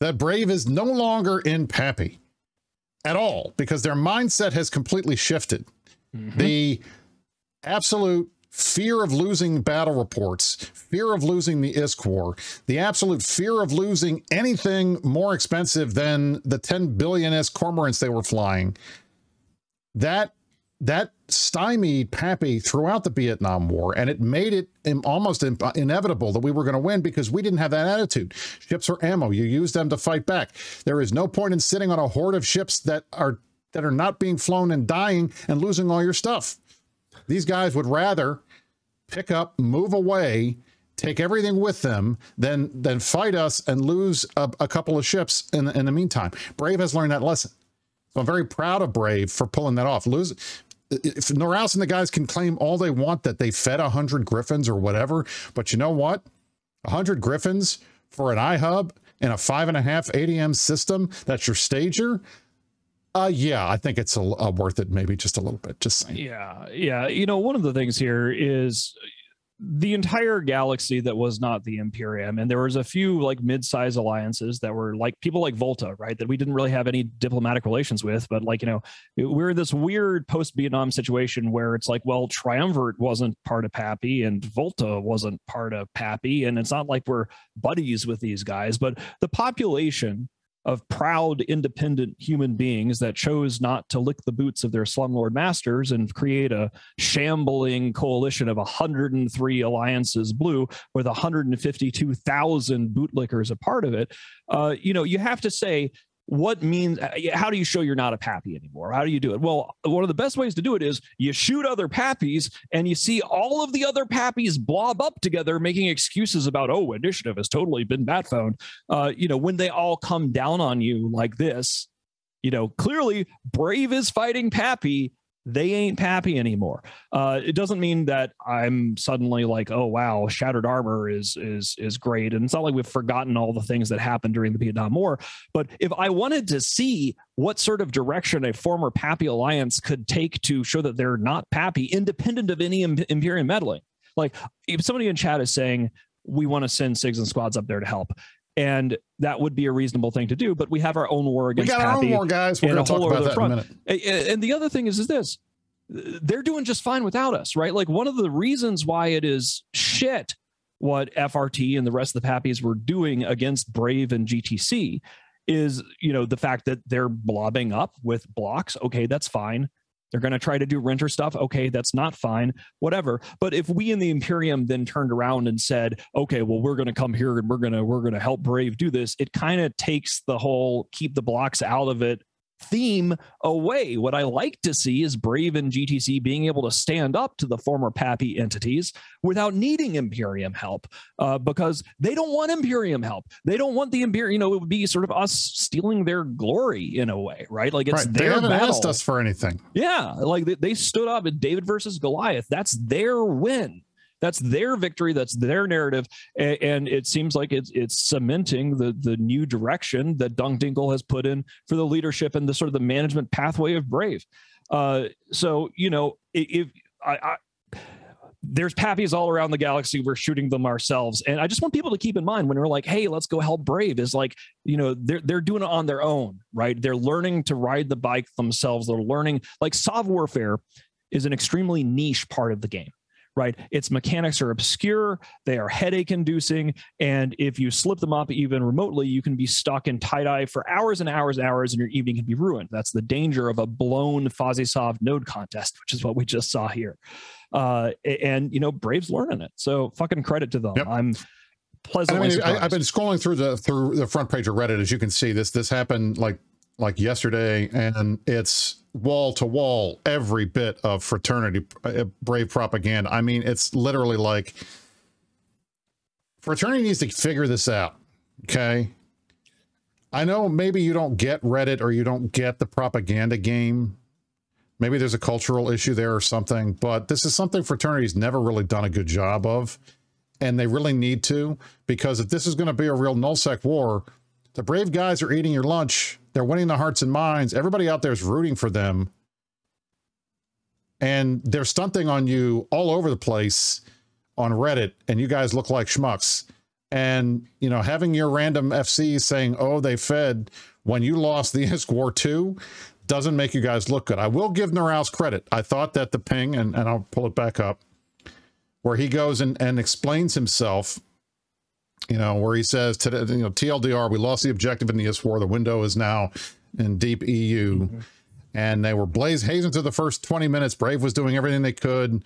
that Brave is no longer in Pappy at all because their mindset has completely shifted. Mm-hmm. The absolute fear of losing battle reports, fear of losing the ISK war, the absolute fear of losing anything more expensive than the 10 billion ISK cormorants they were flying. That that stymied Pappy throughout the Vietnam War, and it made it almost inevitable that we were going to win because we didn't have that attitude. Ships are ammo; you use them to fight back. There is no point in sitting on a horde of ships that are that are not being flown and dying and losing all your stuff. These guys would rather pick up, move away, take everything with them, than than fight us and lose a, a couple of ships in the, in the meantime. Brave has learned that lesson. So I'm very proud of Brave for pulling that off. Lose if Noraus and the guys can claim all they want that they fed 100 Griffins or whatever, but you know what? 100 Griffins for an iHub and a five and a half ADM system that's your stager. Uh, yeah, I think it's a, a worth it, maybe just a little bit. Just saying. Yeah, yeah. You know, one of the things here is the entire galaxy that was not the Imperium, and there was a few like mid-size alliances that were like people like Volta, right? That we didn't really have any diplomatic relations with, but like you know, we're in this weird post-Vietnam situation where it's like, well, Triumvirate wasn't part of Pappy, and Volta wasn't part of Pappy, and it's not like we're buddies with these guys, but the population of proud, independent human beings that chose not to lick the boots of their slumlord masters and create a shambling coalition of 103 alliances blue with 152,000 bootlickers a part of it. Uh, you know, you have to say what means uh, how do you show you're not a pappy anymore? How do you do it? Well one of the best ways to do it is you shoot other pappies and you see all of the other pappies blob up together making excuses about oh initiative has totally been bat phone uh, you know when they all come down on you like this you know clearly brave is fighting pappy they ain't pappy anymore. Uh, it doesn't mean that I'm suddenly like, oh wow, shattered armor is is is great, and it's not like we've forgotten all the things that happened during the Vietnam War. But if I wanted to see what sort of direction a former pappy alliance could take to show that they're not pappy, independent of any Imperium meddling, like if somebody in chat is saying we want to send SIGs and squads up there to help and that would be a reasonable thing to do. But we have our own war against. We got our own war, guys. We're going to talk about that front. in a minute. And the other thing is, is this: they're doing just fine without us, right? Like one of the reasons why it is shit what FRT and the rest of the Pappies were doing against Brave and GTC is, you know, the fact that they're blobbing up with blocks. Okay, that's fine. They're going to try to do renter stuff. Okay, that's not fine, whatever. But if we in the Imperium then turned around and said, okay, well, we're going to come here and we're going to we're going to help Brave do this, it kind of takes the whole keep the blocks out of it theme away. What I like to see is Brave and GTC being able to stand up to the former Pappy entities without needing Imperium help uh, because they don't want Imperium help. They don't want the Imperium, you know, it would be sort of us stealing their glory in a way, right? Like it's right. their they haven't battle. asked us for anything. Yeah. Like they, they stood up at David versus Goliath. That's their win. That's their victory. That's their narrative, and, and, it seems like it's it's cementing the the new direction that Dunk Dingle has put in for the leadership and the sort of the management pathway of Brave. Uh, so you know, if I, I there's pappies all around the galaxy. We're shooting them ourselves, and I just want people to keep in mind when we're like, "Hey, let's go help Brave." Is like, you know, they're they're doing it on their own, right? They're learning to ride the bike themselves. They're learning like Sov Warfare is an extremely niche part of the game right? Its mechanics are obscure, they are headache inducing, and if you slip them up even remotely, you can be stuck in TiDi for hours and hours and hours, and your evening can be ruined. That's the danger of a blown FozzieSov node contest, which is what we just saw here. Uh, and you know, Braves learning it, so fucking credit to them. Yep. I'm pleasantly. I mean, I, have been scrolling through the through the front page of Reddit, as you can see. This this happened like like yesterday, and it's wall to wall every bit of fraternity uh, brave propaganda. I mean, it's literally like fraternity needs to figure this out. Okay. I know maybe you don't get Reddit or you don't get the propaganda game. Maybe there's a cultural issue there or something, but this is something fraternity's never really done a good job of. And they really need to, because if this is going to be a real nullsec war, the brave guys are eating your lunch they're winning the hearts and minds. Everybody out there is rooting for them. And they're stunting on you all over the place on Reddit, and you guys look like schmucks. And, you know, having your random FC saying, oh, they fed when you lost the ISK War 2 doesn't make you guys look good. I will give Noraus credit. I thought that the ping, and, and I'll pull it back up, where he goes and, and explains himself you know, where he says, today, you know, TLDR, we lost the objective in the ISK War. The window is now in deep EU. Mm-hmm. And they were blaze hazing through the first 20 minutes. Brave was doing everything they could.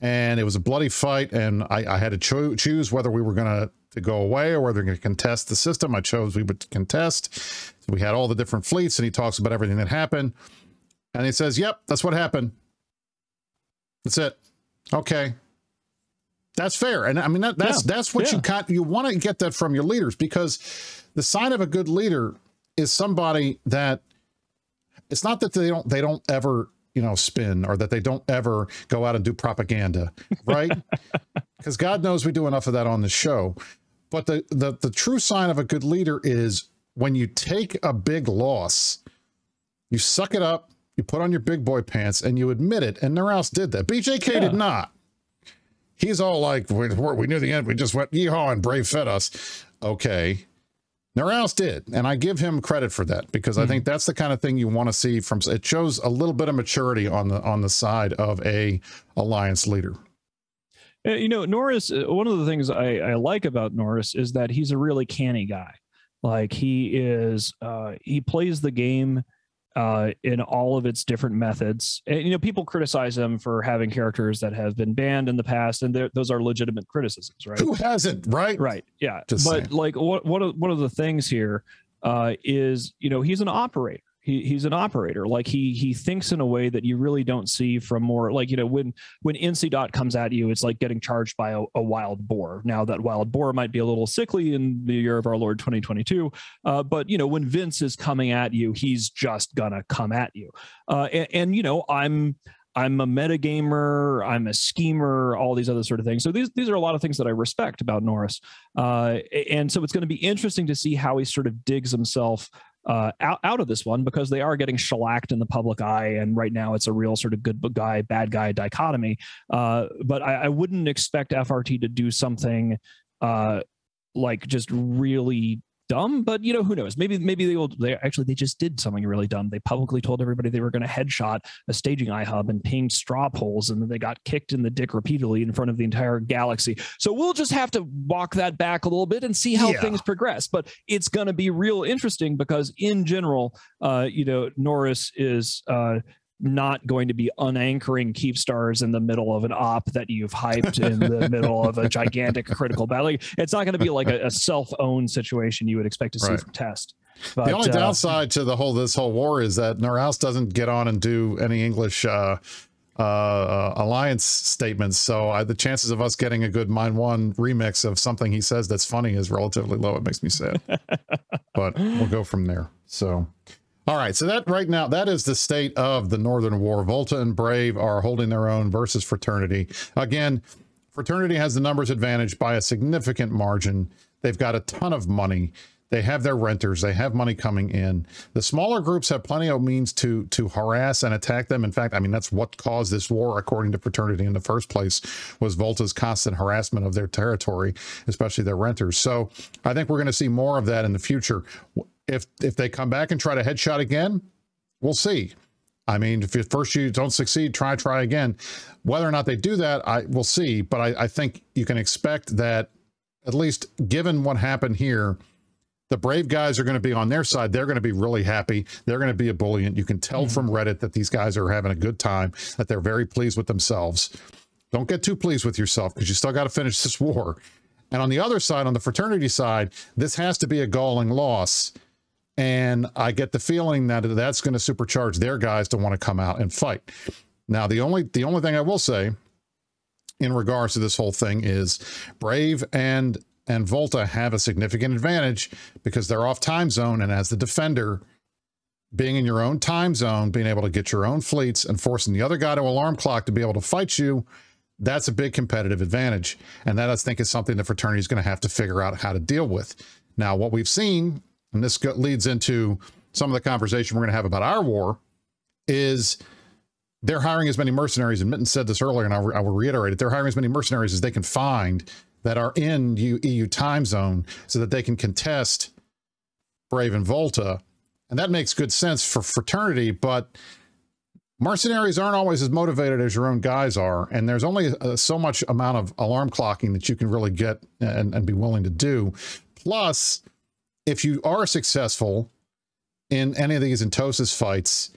And it was a bloody fight. And I, I had to cho- choose whether we were going to to go away or whether they're going to contest the system. I chose we would contest. So we had all the different fleets, and he talks about everything that happened. And he says, Yep, that's what happened. That's it. Okay. That's fair, and I mean that, that's yeah. that's what yeah. you got. You want to get that from your leaders because the sign of a good leader is somebody that it's not that they don't they don't ever you know spin or that they don't ever go out and do propaganda, right? Because God knows we do enough of that on the show. But the the the true sign of a good leader is when you take a big loss, you suck it up, you put on your big boy pants, and you admit it. And Noraus did that. BJK yeah. did not. He's all like, we, we knew the end. We just went yeehaw and Brave fed us. Okay. Noraus did, and I give him credit for that because mm-hmm. I think that's the kind of thing you want to see from. It shows a little bit of maturity on the on the side of a alliance leader. You know, Norris. Uh, one of the things I, I like about Norris is that he's a really canny guy. Like he is, uh, he plays the game uh, in all of its different methods. And, you know, people criticize them for having characters that have been banned in the past, and those are legitimate criticisms, right? Who hasn't, right? Right. Yeah. Just but saying. like, what one of one of the things here uh, is, you know, he's an operator he, he's an operator. Like he he thinks in a way that you really don't see from more like you know when when NC dot comes at you it's like getting charged by a, a, wild boar. Now that wild boar might be a little sickly in the year of our lord 2022 uh, but you know when vince is coming at you he's just gonna come at you. Uh, and, and you know i'm I'm a metagamer, I'm a schemer, all these other sort of things. So these these are a lot of things that I respect about Norris, uh, and so it's going to be interesting to see how he sort of digs himself uh, out, out of this one because they are getting shellacked in the public eye. And right now it's a real sort of good guy, bad guy dichotomy. Uh, but I, I, wouldn't expect FRT to do something uh, like just really dumb, but you know who knows? Maybe maybe they will. They actually they just did something really dumb. They publicly told everybody they were going to headshot a staging iHub and ping straw polls, and then they got kicked in the dick repeatedly in front of the entire galaxy. So we'll just have to walk that back a little bit and see how yeah. things progress. But it's going to be real interesting because in general, uh, you know, Norris is. Uh, not going to be unanchoring Keepstars in the middle of an op that you've hyped in the middle of a gigantic critical battle. It's not going to be like a, a self-owned situation you would expect to see right. from test. But, the only uh, downside to the whole this whole war is that Noraus doesn't get on and do any English uh, uh, uh, alliance statements. So I, the chances of us getting a good Mind One remix of something he says that's funny is relatively low. It makes me sad, but we'll go from there. So. All right, so that right now, that is the state of the Northern War. Volta and Brave are holding their own versus Fraternity. Again, Fraternity has the numbers advantage by a significant margin. They've got a ton of money. They have their renters. They have money coming in. The smaller groups have plenty of means to to harass and attack them. In fact, I mean that's what caused this war, according to Fraternity in the first place, was Volta's constant harassment of their territory, especially their renters. So I think we're going to see more of that in the future. If if they come back and try to headshot again, we'll see. I mean, if at first you don't succeed, try, try again. Whether or not they do that, I will see. But I, I think you can expect that, at least given what happened here, the brave guys are going to be on their side. They're going to be really happy. They're going to be ebullient. You can tell mm-hmm. from Reddit that these guys are having a good time, that they're very pleased with themselves. Don't get too pleased with yourself because you still got to finish this war. And on the other side, on the fraternity side, this has to be a galling loss. And I get the feeling that that's going to supercharge their guys to want to come out and fight. Now, the only the only thing I will say in regards to this whole thing is Brave and and Volta have a significant advantage because they're off time zone. And as the defender, being in your own time zone, being able to get your own fleets and forcing the other guy to alarm clock to be able to fight you, that's a big competitive advantage. And that I think is something the fraternity is going to have to figure out how to deal with. Now, what we've seen, and this leads into some of the conversation we're going to have about our war, is they're hiring as many mercenaries. And Mitten said this earlier, and I, I will reiterate it. They're hiring as many mercenaries as they can find that are in EU time zone so that they can contest Brave and Volta. And that makes good sense for fraternity, but mercenaries aren't always as motivated as your own guys are. And there's only uh, so much amount of alarm clocking that you can really get and, and be willing to do. Plus, if you are successful in any of these Entosis fights,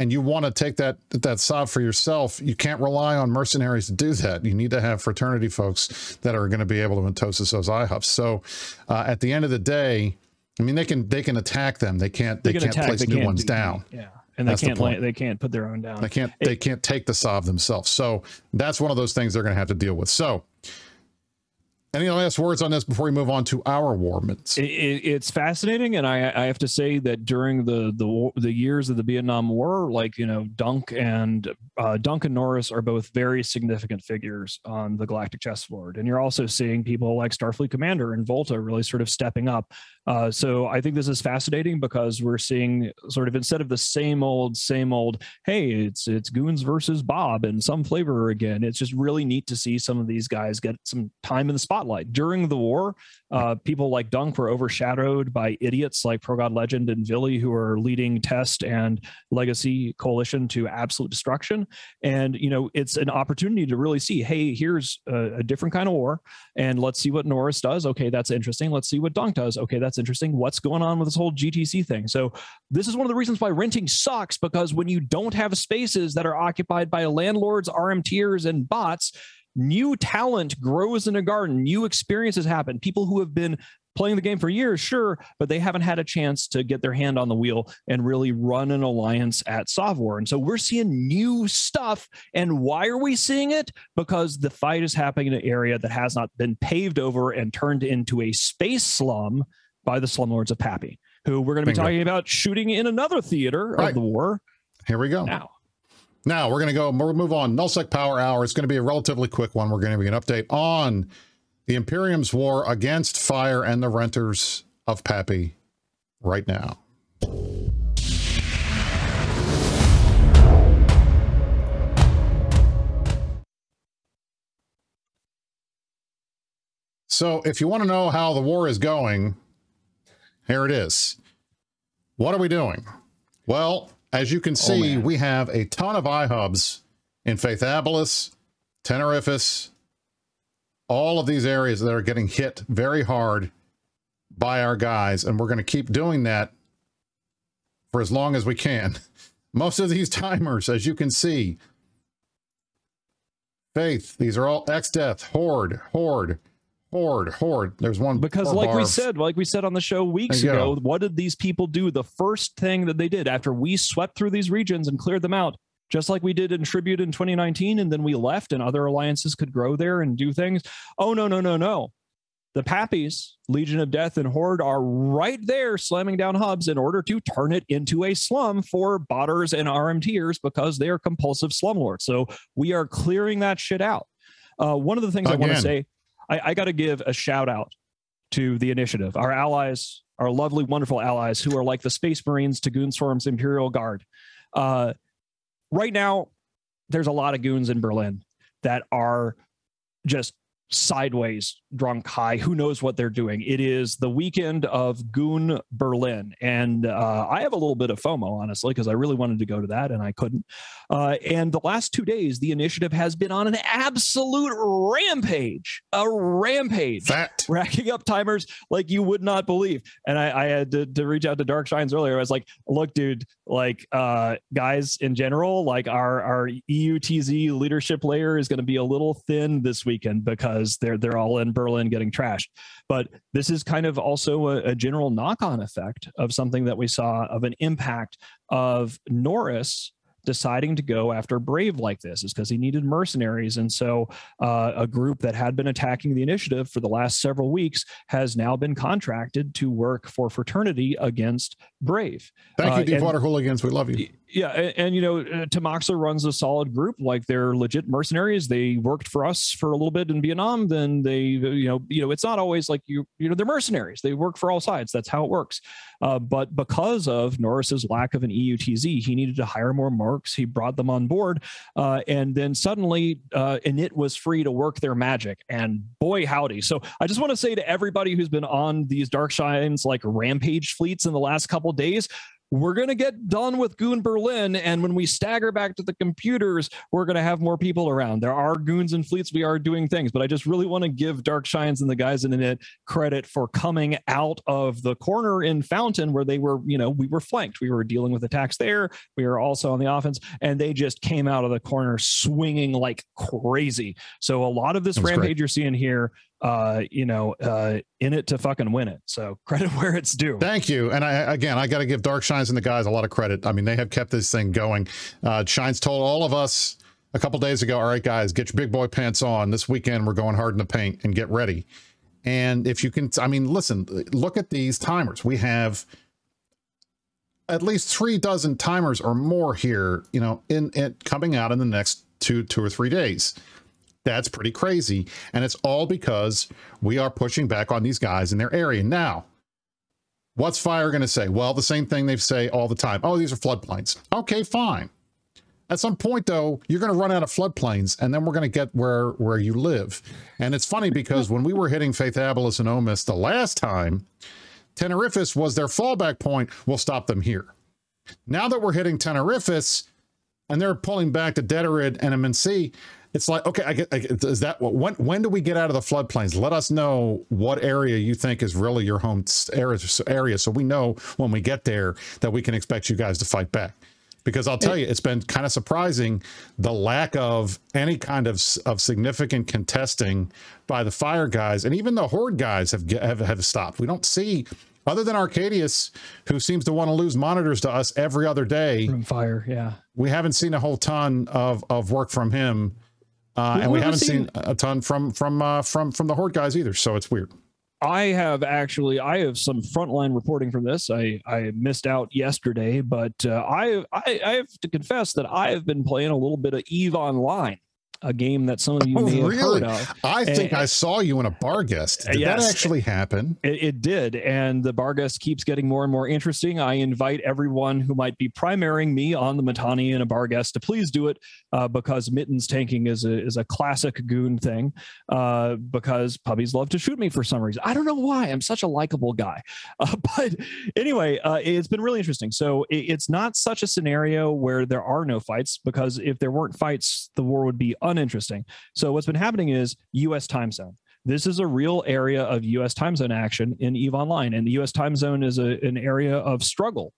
and you want to take that that sov for yourself, you can't rely on mercenaries to do that. You need to have fraternity folks that are going to be able to entosis those iHubs. So uh, at the end of the day, I mean they can they can attack them. They can't they, they can't attack, place they new can't ones down. Yeah. And they can't the they can't put their own down. They can't it, they can't take the sov themselves. So that's one of those things they're going to have to deal with. So any last words on this before we move on to our warments? It, it, it's fascinating, and I, I, have to say that during the the the years of the Vietnam War, like you know, Dunk and uh, Dunk and Norris are both very significant figures on the galactic chessboard, and you're also seeing people like Starfleet Commander and Volta really sort of stepping up. Uh, so I think this is fascinating because we're seeing sort of instead of the same old same old, hey, it's it's Goons versus Bob and some flavor again. It's just really neat to see some of these guys get some time in the spotlight. During the war, uh, people like Dunk were overshadowed by idiots like Pro God Legend and Vily, who are leading Test and Legacy Coalition to absolute destruction. And, you know, it's an opportunity to really see hey, here's a, a different kind of war. And let's see what Norris does. Okay, that's interesting. Let's see what Dunk does. Okay, that's interesting. What's going on with this whole GTC thing? So, this is one of the reasons why renting sucks because when you don't have spaces that are occupied by landlords, RMTers, and bots, new talent grows in a garden, new experiences happen. People who have been playing the game for years, sure, but they haven't had a chance to get their hand on the wheel and really run an alliance at Sovwar. And so we're seeing new stuff. And why are we seeing it? Because the fight is happening in an area that has not been paved over and turned into a space slum by the slumlords of Pappy, who we're going to be Bingo. talking about shooting in another theater right. of the war. Here we go. Now. Now we're going to go, we'll move on. Nullsec Power Hour. It's going to be a relatively quick one. We're going to be an update on the Imperium's war against Fire and the renters of Pappy right now. So if you want to know how the war is going, here it is. What are we doing? Well, as you can oh, see, oh, we have a ton of iHubs in Feythabolis, Tenerifis, all of these areas that are getting hit very hard by our guys, and we're going to keep doing that for as long as we can. Most of these timers, as you can see, Faith, these are all X-Death, Horde, Horde, Horde, horde. There's one because, like we said, like we said on the show weeks ago, go. what did these people do? The first thing that they did after we swept through these regions and cleared them out, just like we did in Tribute in 2019, and then we left, and other alliances could grow there and do things. Oh no, no, no, no! The Pappies, Legion of Death, and Horde are right there slamming down hubs in order to turn it into a slum for botters and RMTers because they are compulsive slumlords. So we are clearing that shit out. Uh, one of the things Again. I want to say I, I got to give a shout out to the initiative, our allies, our lovely, wonderful allies who are like the Space Marines to Goonswarm's Imperial Guard. Uh, right now, there's a lot of goons in Berlin that are just sideways drunk high who knows what they're doing. It is the weekend of goon berlin. And uh, i have a little bit of fomo honestly because i really wanted to go to that and i couldn't. Uh, and the last two days the initiative has been on an absolute rampage a rampage. Fat. racking up timers like you would not believe. And i, I had to, to, reach out to dark shines earlier. I was like look dude like uh, guys in general like our our eutz leadership layer is going to be a little thin this weekend because because they're they're all in Berlin getting trashed. But this is kind of also a, a general knock-on effect of something that we saw of an impact of Norris deciding to go after Brave like this is because he needed mercenaries. And so uh, a group that had been attacking the initiative for the last several weeks has now been contracted to work for Fraternity against Brave. Thank you, uh, Deepwater Hooligans. We love you. Yeah, and, and you know, Tamoxa runs a solid group. Like they're legit mercenaries. They worked for us for a little bit in Vietnam. Then they, you know, you know, it's not always like you, you know, they're mercenaries. They work for all sides. That's how it works. Uh, but because of Norris's lack of an EUTZ, he needed to hire more mercs. He brought them on board, uh, and then suddenly, uh, Init was free to work their magic. And boy, howdy! So I just want to say to everybody who's been on these Dark Shines like rampage fleets in the last couple days we're going to get done with Goon Berlin. And when we stagger back to the computers, we're going to have more people around. There are goons and fleets. We are doing things, but I just really want to give Dark Shines and the guys in it credit for coming out of the corner in Fountain where they were, you know, we were flanked. We were dealing with attacks there. We were also on the offense, and they just came out of the corner swinging like crazy. So a lot of this rampage great. you're seeing here uh, you know, uh, in it to fucking win it. So credit where it's due. Thank you. And I, again, I got to give Dark Shines and the guys a lot of credit. I mean, they have kept this thing going. Uh, Shines told all of us a couple days ago, all right, guys, get your big boy pants on. This weekend, we're going hard in the paint and get ready. And if you can, I mean, listen, look at these timers. We have at least three dozen timers or more here, you know, in it coming out in the next two, two or three days. That's pretty crazy. And it's all because we are pushing back on these guys in their area. Now, what's Fire going to say? Well, the same thing they say all the time. Oh, these are floodplains. Okay, fine. At some point, though, you're going to run out of floodplains, and then we're going to get where where you live. And it's funny because when we were hitting Feythabolis and Omis the last time, Tenerifis was their fallback point. We'll stop them here. Now that we're hitting Tenerifis, and they're pulling back to Detorid and MNC, it's like okay I get, I get, is that when when do we get out of the floodplains let us know what area you think is really your home area area so we know when we get there that we can expect you guys to fight back because I'll tell you it's been kind of surprising the lack of any kind of of significant contesting by the fire guys and even the horde guys have have, have stopped we don't see other than Arcadius, who seems to want to lose monitors to us every other day. From fire, yeah. We haven't seen a whole ton of, of work from him uh, and we haven't seen, seen a ton from from uh, from from the horde guys either. So it's weird. I have actually I have some frontline reporting from this. I I missed out yesterday, but uh, I, I I have to confess that I have been playing a little bit of Eve Online a game that some of you oh, may have heard of. I think and, I saw you in a Barghest. Did yes, that actually happen? It, it, did, and the Barghest keeps getting more and more interesting. I invite everyone who might be primarying me on the Mittani in a Barghest to please do it uh, because mittens tanking is a is a classic goon thing. Uh, because puppies love to shoot me for some reason. I don't know why. I'm such a likable guy, uh, but anyway, uh, it's been really interesting. So it, it's not such a scenario where there are no fights because if there weren't fights, the war would be uninteresting. So what's been happening is U.S. time zone. This is a real area of U.S. time zone action in Eve Online, and the U.S. time zone is a, an area of struggle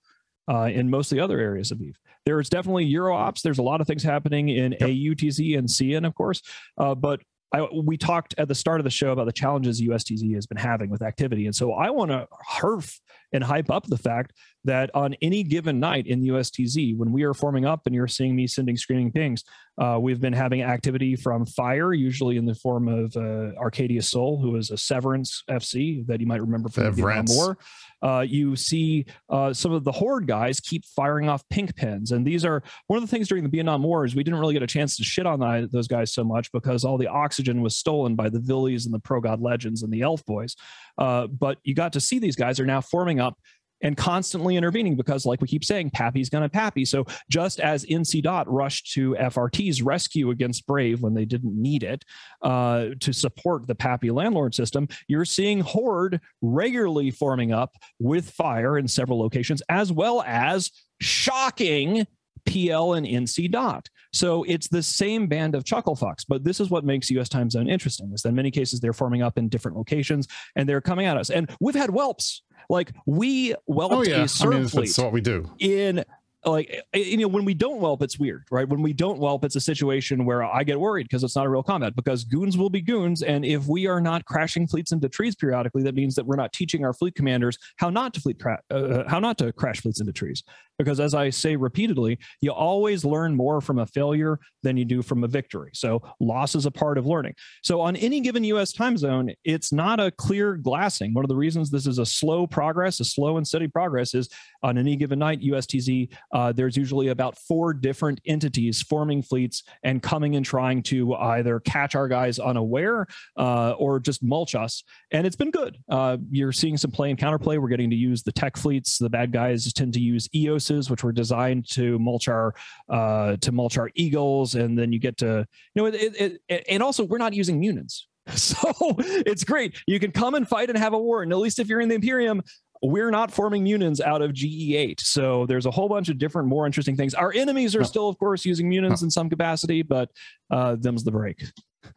uh, in most of the other areas of Eve. There's definitely Euro ops. There's a lot of things happening in yep. AUTZ and CN, of course, uh, but I, we talked at the start of the show about the challenges USTZ has been having with activity. And so I want to herf and hype up the fact that on any given night in the USTZ, when we are forming up and you're seeing me sending screaming pings, uh, we've been having activity from Fire, usually in the form of uh, Arcadia Soul, who is a Severance FC that you might remember from Severance. the Vietnam War. Uh, you see uh, some of the Horde guys keep firing off pink pins. And these are one of the things during the Vietnam War is we didn't really get a chance to shit on that, those guys so much because all the oxygen was stolen by the Villies and the Pro God Legends and the Elf Boys. Uh, but you got to see these guys are now forming up and constantly intervening because, like we keep saying, Pappy's going to Pappy. So just as NC Dot rushed to FRT's rescue against Brave when they didn't need it uh, to support the Pappy landlord system, you're seeing Horde regularly forming up with fire in several locations, as well as shocking PL and NC dot. So it's the same band of chuckle fucks, but this is what makes US time zone interesting is that in many cases they're forming up in different locations and they're coming at us. And we've had whelps. Like we whelped oh, yeah. a surf I mean, fleet. That's what we do. In like eh, eh, you know when we don't whelp it's weird right? When we don't whelp it's a situation where i get worried because it's not a real combat because goons will be goons and if we are not crashing fleets into trees periodically that means that we're not teaching our fleet commanders how not to fleet cra- uh, uh how not to crash fleets into trees. Because as i say repeatedly you always learn more from a failure than you do from a victory. So loss is a part of learning. So on any given us time zone it's not a clear glassing. One of the reasons this is a slow progress a slow and steady progress is on any given night ustz uh, there's usually about four different entities forming fleets and coming and trying to either catch our guys unaware uh, or just mulch us. And it's been good. Uh, you're seeing some play and counterplay. We're getting to use the tech fleets. The bad guys tend to use EOSs, which were designed to mulch our uh, to mulch our eagles, and then you get to you know it, it, it, and also we're not using Munins. So it's great. You can come and fight and have a war. And at least if you're in the Imperium, we're not forming Munins out of GE8. So there's a whole bunch of different, more interesting things. Our enemies are still, of course, using Munins in some capacity, but uh, them's the break.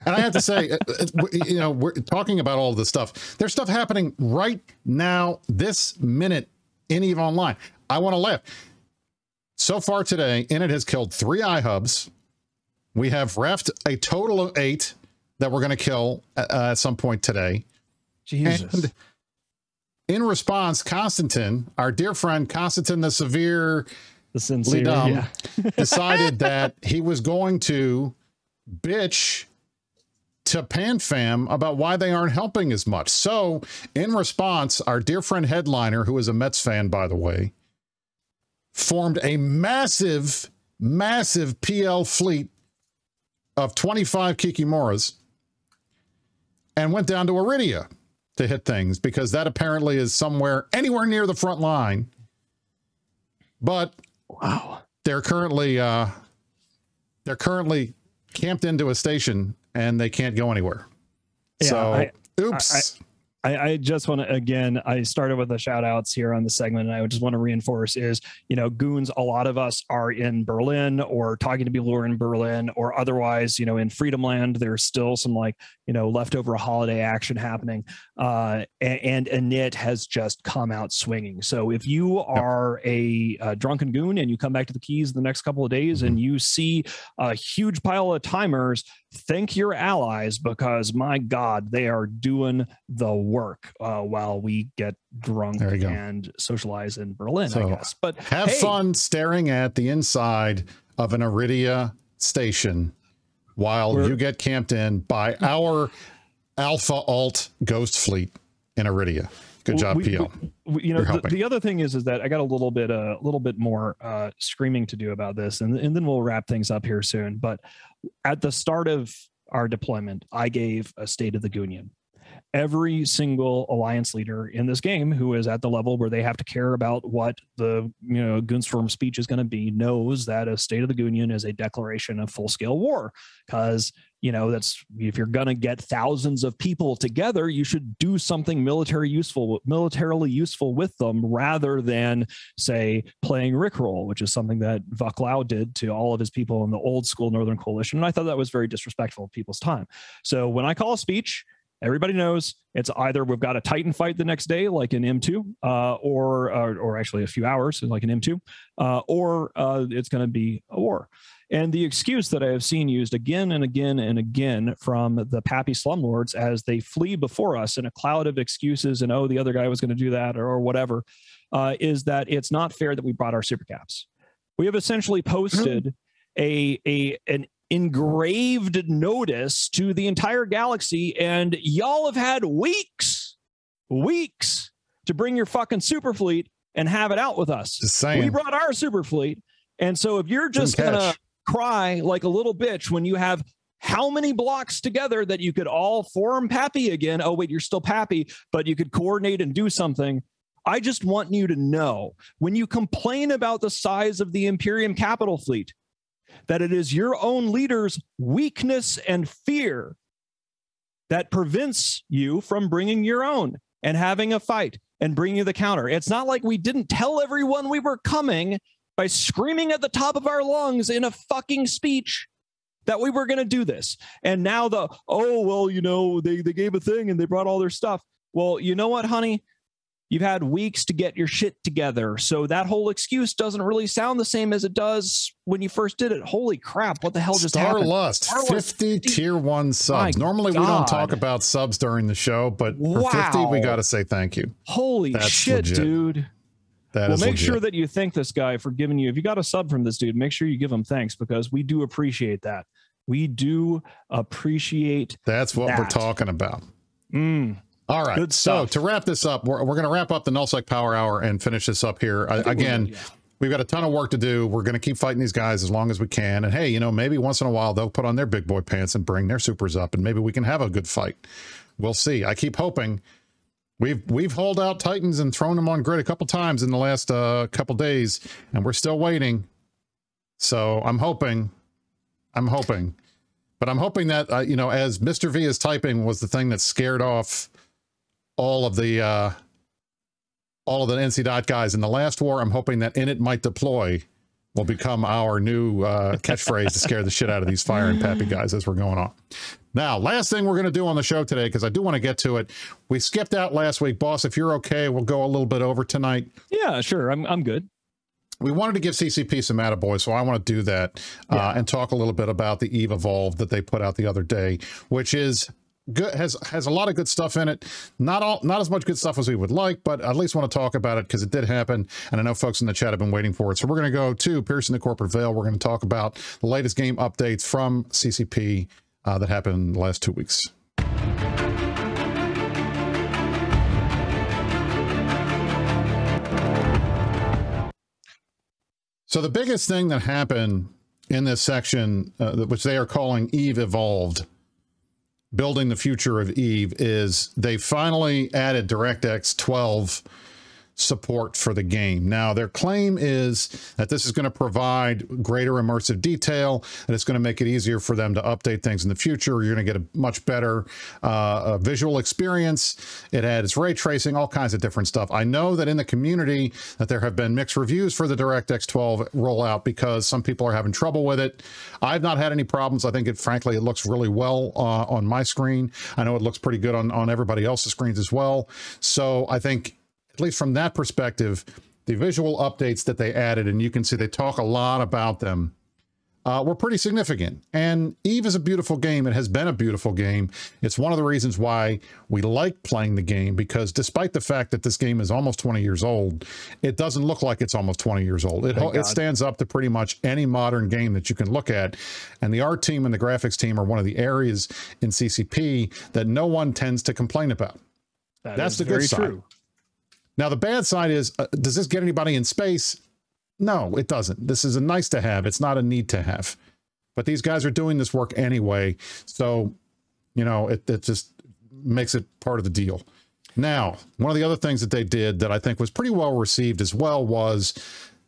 and I have to say, uh, uh, you know, we're talking about all this stuff. There's stuff happening right now, this minute in EVE Online. I want to laugh. So far today, Init has killed three iHubs. We have refed a total of eight that we're going to kill uh, at some point today. Jesus. And in response, Constantine, our dear friend Constantine the Severe, the sincere, yeah. decided that he was going to bitch to PanFam about why they aren't helping as much. So, in response, our dear friend Headliner, who is a Mets fan, by the way, formed a massive, massive PL fleet of 25 Kikimoras and went down to Aridia to hit things because that apparently is somewhere anywhere near the front line. But wow, they're currently uh, they're currently camped into a station and they can't go anywhere. Yeah, so, I, oops. I, I, I just want to again. I started with the shout outs here on the segment, and I just want to reinforce is you know goons. A lot of us are in Berlin or talking to people who are in Berlin or otherwise. You know, in Freedom Land, there's still some like you know leftover holiday action happening, uh, and, and Init has just come out swinging. So if you are a, a, drunken goon and you come back to the keys in the next couple of days and mm-hmm. you see a huge pile of timers thank your allies because my God, they are doing the work uh, while we get drunk and socialize in Berlin, so I guess. But have hey, fun staring at the inside of an Aridia station while you get camped in by our Alpha Alt Ghost Fleet in Aridia. Good job, we, PL. We, you know, the, the, other thing is, is that I got a little bit, a uh, little bit more uh, screaming to do about this, and, and then we'll wrap things up here soon. But at the start of our deployment, I gave a State of the Union. Every single alliance leader in this game who is at the level where they have to care about what the you know Goonswarm speech is going to be knows that a State of the Union is a declaration of full scale war. Because you know that's if you're going to get thousands of people together you should do something military useful militarily useful with them rather than say playing rickroll which is something that Vuk Lau did to all of his people in the old school northern coalition. And i thought that was very disrespectful of people's time. So when i call a speech everybody knows it's either we've got a Titan fight the next day, like in M2, uh, or, or, or actually a few hours, like in M2, uh, or uh, it's going to be a war. And the excuse that I have seen used again and again and again from the Pappy slumlords as they flee before us in a cloud of excuses and oh, the other guy was going to do that or, or whatever, uh, is that it's not fair that we brought our super caps. We have essentially posted a a an engraved notice to the entire galaxy, and y'all have had weeks, weeks to bring your fucking super fleet and have it out with us. Just saying. We brought our super fleet. And so if you're just gonna cry like a little bitch when you have how many blocks together that you could all form Pappy again? Oh, wait, you're still Pappy, but you could coordinate and do something. I just want you to know when you complain about the size of the Imperium capital fleet, that it is your own leader's weakness and fear that prevents you from bringing your own and having a fight and bringing the counter. It's not like we didn't tell everyone we were coming by screaming at the top of our lungs in a fucking speech that we were going to do this. And now the, oh, well, you know, they, they gave a thing and they brought all their stuff. Well, you know what, honey? You've had weeks to get your shit together. So that whole excuse doesn't really sound the same as it does when you first did it. Holy crap, what the hell just Star happened? Lust, Star Lust 50 tier one subs. My Normally we don't talk about subs during the show, but for 50, we got to say thank you. Holy That's shit, legit. dude. That well, is make legit. sure that you thank this guy for giving you. If you got a sub from this dude, make sure you give him thanks because we do appreciate that. We do appreciate. That's what we're talking about. Mm, All right. Good so to wrap this up, we're, we're going to wrap up the Nullsec Power Hour and finish this up here. I, again, yeah. we've got a ton of work to do. We're going to keep fighting these guys as long as we can. And hey, you know, maybe once in a while they'll put on their big boy pants and bring their supers up, and maybe we can have a good fight. We'll see. I keep hoping. We've we've hauled out Titans and thrown them on grid a couple times in the last uh, couple days, and we're still waiting. So I'm hoping, I'm hoping, but I'm hoping that uh, you know, as Mister V is typing, was the thing that scared off all of the uh, all of the NC dot guys in the last war. I'm hoping that in it might deploy will become our new uh, catchphrase to scare the shit out of these fire and pappy guys as we're going on. Now, last thing we're going to do on the show today, because I do want to get to it. We skipped out last week, boss. If you're okay, we'll go a little bit over tonight. yeah, sure. I'm I'm good. We wanted to give CCP some attaboy, so I want to do that uh, and talk a little bit about the Eve Evolve that they put out the other day, which is good has has a lot of good stuff in it. Not all not as much good stuff as we would like, but at least want to talk about it because it did happen, and I know folks in the chat have been waiting for it. So we're going to go to piercing the corporate veil. We're going to talk about the latest game updates from CCP uh, that happened the last two weeks. So the biggest thing that happened in this section, uh, which they are calling Eve Evolved, building the future of Eve, is they finally added DirectX 12 support for the game. Now, their claim is that this is going to provide greater immersive detail, and it's going to make it easier for them to update things in the future. You're going to get a much better uh, uh, visual experience. It adds ray tracing, all kinds of different stuff. I know that in the community that there have been mixed reviews for the DirectX 12 rollout because some people are having trouble with it. I've not had any problems. I think it, frankly, it looks really well uh, on my screen. I know it looks pretty good on, on everybody else's screens as well. So I think at least from that perspective, the visual updates that they added, and you can see they talk a lot about them, uh, were pretty significant. And Eve is a beautiful game. It has been a beautiful game. It's one of the reasons why we like playing the game because despite the fact that this game is almost 20 years old, it doesn't look like it's almost 20 years old. It, it stands up to pretty much any modern game that you can look at. And the art team and the graphics team are one of the areas in CCP that no one tends to complain about. That That's the good side. true. Now, the bad side is, uh, does this get anybody in space? No, it doesn't. This is a nice to have. It's not a need to have. But these guys are doing this work anyway. So, you know, it, it just makes it part of the deal. Now, one of the other things that they did that I think was pretty well received as well was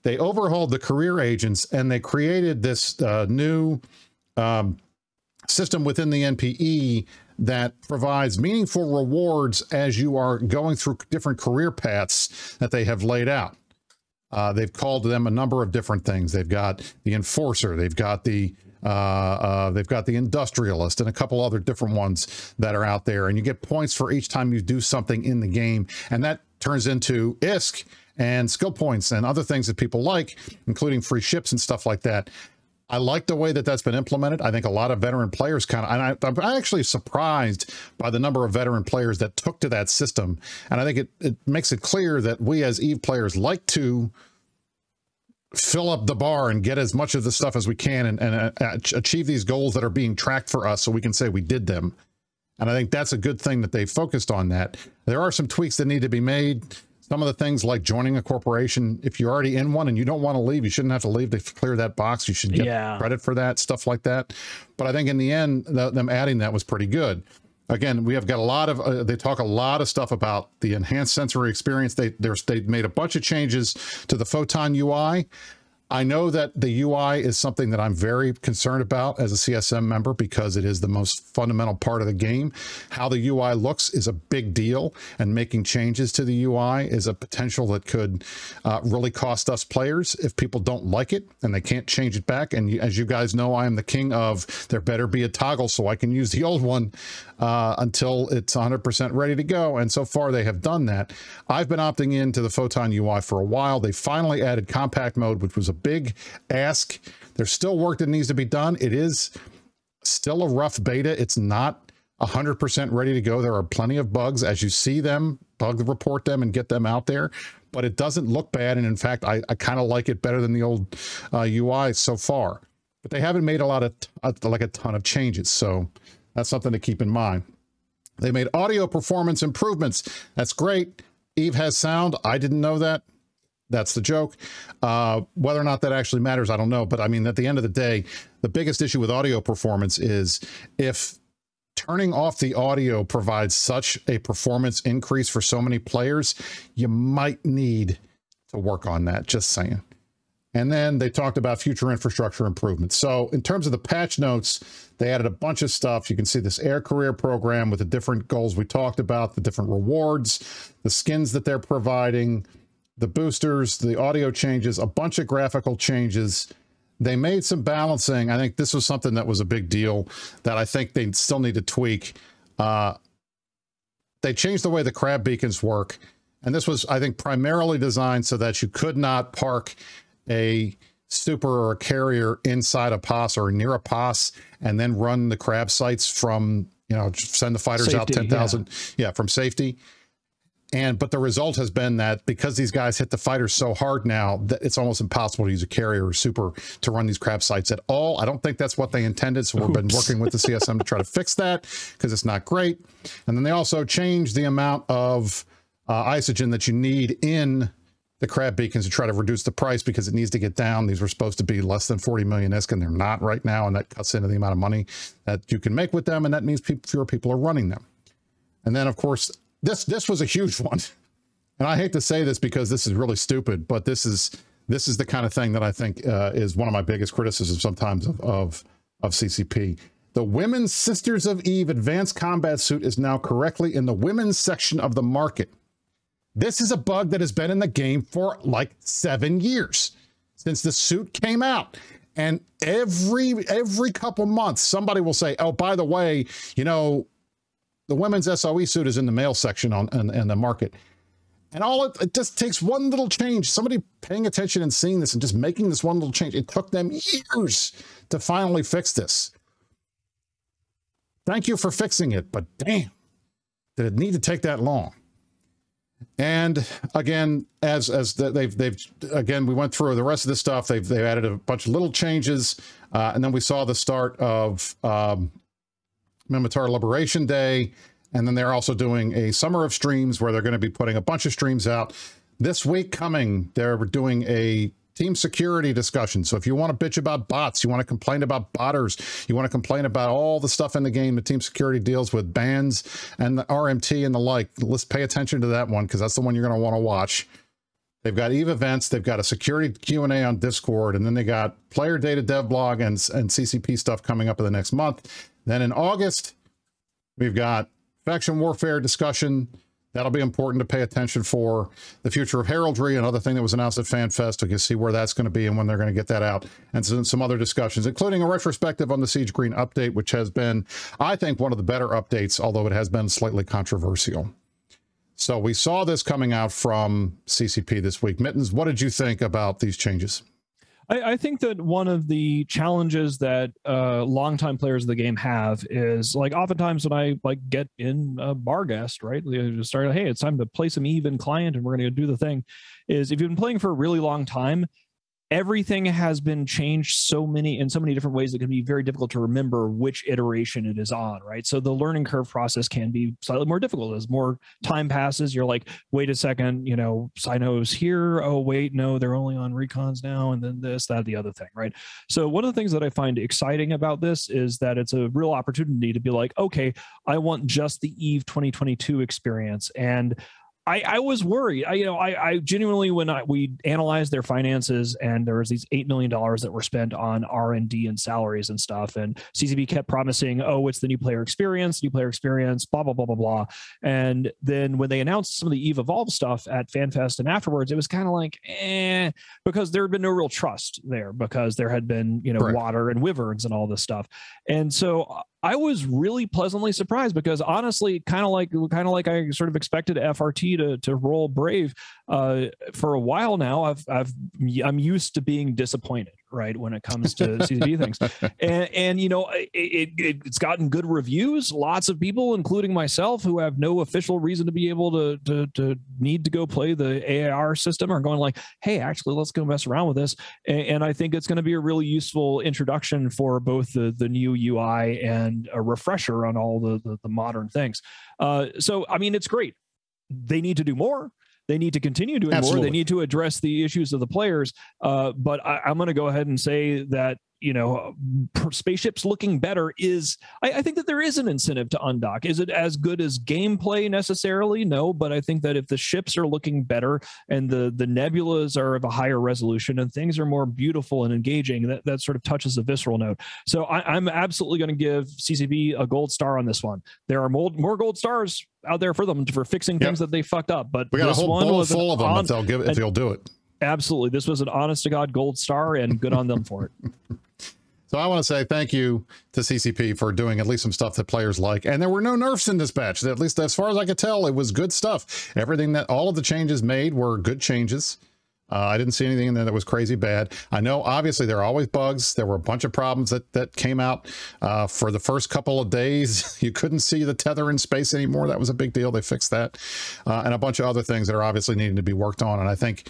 they overhauled the career agents and they created this uh, new um, system within the NPE that provides meaningful rewards as you are going through different career paths that they have laid out. Uh, they've called them a number of different things. They've got the enforcer, they've got the Uh, uh, they've got the industrialist and a couple other different ones that are out there, and you get points for each time you do something in the game, and that turns into ISK and skill points and other things that people like, including free ships and stuff like that. I like the way that that's been implemented. I think a lot of veteran players kind of, and I, am actually surprised by the number of veteran players that took to that system. And I think it, it makes it clear that we as EVE players like to fill up the bar and get as much of the stuff as we can and, and uh, achieve these goals that are being tracked for us so we can say we did them. And I think that's a good thing that they focused on that. There are some tweaks that need to be made. Some of the things like joining a corporation, if you're already in one and you don't want to leave, you shouldn't have to leave to clear that box. You should get yeah. credit for that, stuff like that. But I think in the end, the, them adding that was pretty good. Again, we have got a lot of, uh, they talk a lot of stuff about the enhanced sensory experience. They, they made a bunch of changes to the Photon UI. I know that the UI is something that I'm very concerned about as a CSM member because it is the most fundamental part of the game. How the UI looks is a big deal, and making changes to the UI is a potential that could uh, really cost us players if people don't like it and they can't change it back. And as you guys know, I am the king of there better be a toggle so I can use the old one uh, until it's 100% ready to go. And so far, they have done that. I've been opting into the Photon UI for a while. They finally added compact mode, which was a big ask. There's still work that needs to be done. It is still a rough beta. It's not 100% ready to go. There are plenty of bugs as you see them, bug report them and get them out there, but it doesn't look bad. And in fact, I, I kind of like it better than the old uh, UI so far, but they haven't made a lot of, uh, like a ton of changes. So that's something to keep in mind. They made audio performance improvements. That's great. Eve has sound. I didn't know that. That's the joke. Uh, whether or not that actually matters, I don't know. But I mean, at the end of the day, the biggest issue with audio performance is if turning off the audio provides such a performance increase for so many players, you might need to work on that. Just saying. And then they talked about future infrastructure improvements. So in terms of the patch notes, they added a bunch of stuff. You can see this air career program with the different goals we talked about, the different rewards, the skins that they're providing, the boosters, the audio changes, a bunch of graphical changes. They made some balancing. I think this was something that was a big deal that I think they still need to tweak. Uh, they changed the way the crab beacons work. And this was, I think, primarily designed so that you could not park a super or a carrier inside a POS or near a POS and then run the crab sites from, you know, send the fighters safety, out 10,000. Yeah. yeah, from safety. And but the result has been that because these guys hit the fighters so hard now that it's almost impossible to use a carrier or super to run these crab sites at all. I don't think that's what they intended. So we've been working with the CSM to try to fix that because it's not great. And then they also changed the amount of uh, isogen that you need in the crab beacons to try to reduce the price because it needs to get down. These were supposed to be less than 40 million ISK and they're not right now. And that cuts into the amount of money that you can make with them. And that means fewer people are running them. And then of course, this, this was a huge one. And I hate to say this because this is really stupid, but this is, this is the kind of thing that I think uh, is one of my biggest criticisms sometimes of, of, of CCP. The Women's Sisters of Eve Advanced Combat Suit is now correctly in the women's section of the market. This is a bug that has been in the game for like seven years since the suit came out. And every every couple months, somebody will say, "Oh, by the way, you know, the women's SOE suit is in the male section on in, in the market." And all it, it just takes one little change. Somebody paying attention and seeing this and just making this one little change. It took them years to finally fix this. Thank you for fixing it, but damn, did it need to take that long? And again, as as they've they've again, we went through the rest of the stuff. They've they've added a bunch of little changes, uh, and then we saw the start of um, Minmatar Liberation Day, and then they're also doing a summer of streams where they're going to be putting a bunch of streams out this week. Coming, they're doing a team security discussion. So if you want to bitch about bots, you want to complain about botters, you want to complain about all the stuff in the game that team security deals with bans and the RMT and the like, let's pay attention to that one because that's the one you're going to want to watch. They've got EVE events, they've got a security Q&A on Discord, and then they got player data dev blog and, and CCP stuff coming up in the next month. Then in August, we've got faction warfare discussion, That'll be important to pay attention for the future of heraldry. Another thing that was announced at FanFest. We can see where that's going to be and when they're going to get that out, and some, some other discussions, including a retrospective on the Siege Green update, which has been, I think, one of the better updates, although it has been slightly controversial. So we saw this coming out from CCP this week. Mittens, what did you think about these changes? I, I, think that one of the challenges that uh, longtime players of the game have is like oftentimes when I like get in a Barghest, right? Just start, hey, it's time to play some Eve in client and we're going to do the thing. Is if you've been playing for a really long time, everything has been changed so many in so many different ways it can be very difficult to remember which iteration it is on right? So the learning curve process can be slightly more difficult as more time passes. You're like wait a second you know Cynos here. Oh wait no they're only on recons now and then this that the other thing right? So one of the things that i find exciting about this is that it's a real opportunity to be like okay i want just the eve 2022 experience and I, I was worried. I, you know, I, I genuinely, when I, we analyzed their finances and there was these $8 million that were spent on R&D and salaries and stuff. And CCP kept promising, oh, it's the new player experience, new player experience, blah, blah, blah, blah, blah. And then when they announced some of the Eve Evolve stuff at FanFest and afterwards, it was kind of like, eh, because there had been no real trust there because there had been, you know, Correct. water and wyverns and all this stuff. And so I was really pleasantly surprised because honestly, kind of like kind of like I sort of expected FRT to to roll brave uh, for a while now. I've I've I'm used to being disappointed right when it comes to CCP things. And and you know it, it, it's gotten good reviews. Lots of people including myself who have no official reason to be able to to, to need to go play the AR system are going like hey actually let's go mess around with this. And, and I think it's going to be a really useful introduction for both the the new UI and a refresher on all the the, the modern things. Uh, so I mean it's great. They need to do more they need to continue doing Absolutely. more. They need to address the issues of the players. Uh, but I, I'm going to go ahead and say that you know spaceships looking better is I, I, think that there is an incentive to undock is it as good as gameplay necessarily no but i think that if the ships are looking better and the the nebulas are of a higher resolution and things are more beautiful and engaging that, that sort of touches a visceral note so I, am absolutely going to give CCP a gold star on this one there are more, more gold stars out there for them for fixing things yep. that they fucked up but we got a whole bowl full of them on, if they'll give it, if they'll do it absolutely this was an honest to god gold star and good on them for it So I want to say thank you to CCP for doing at least some stuff that players like. And there were no nerfs in this patch. At least as far as I could tell, it was good stuff. Everything that all of the changes made were good changes. Uh, I didn't see anything in there that was crazy bad. I know, obviously, there are always bugs. There were a bunch of problems that that came out uh, for the first couple of days. you couldn't see the tether in space anymore. That was a big deal. They fixed that, uh, and a bunch of other things that are obviously needing to be worked on. And I think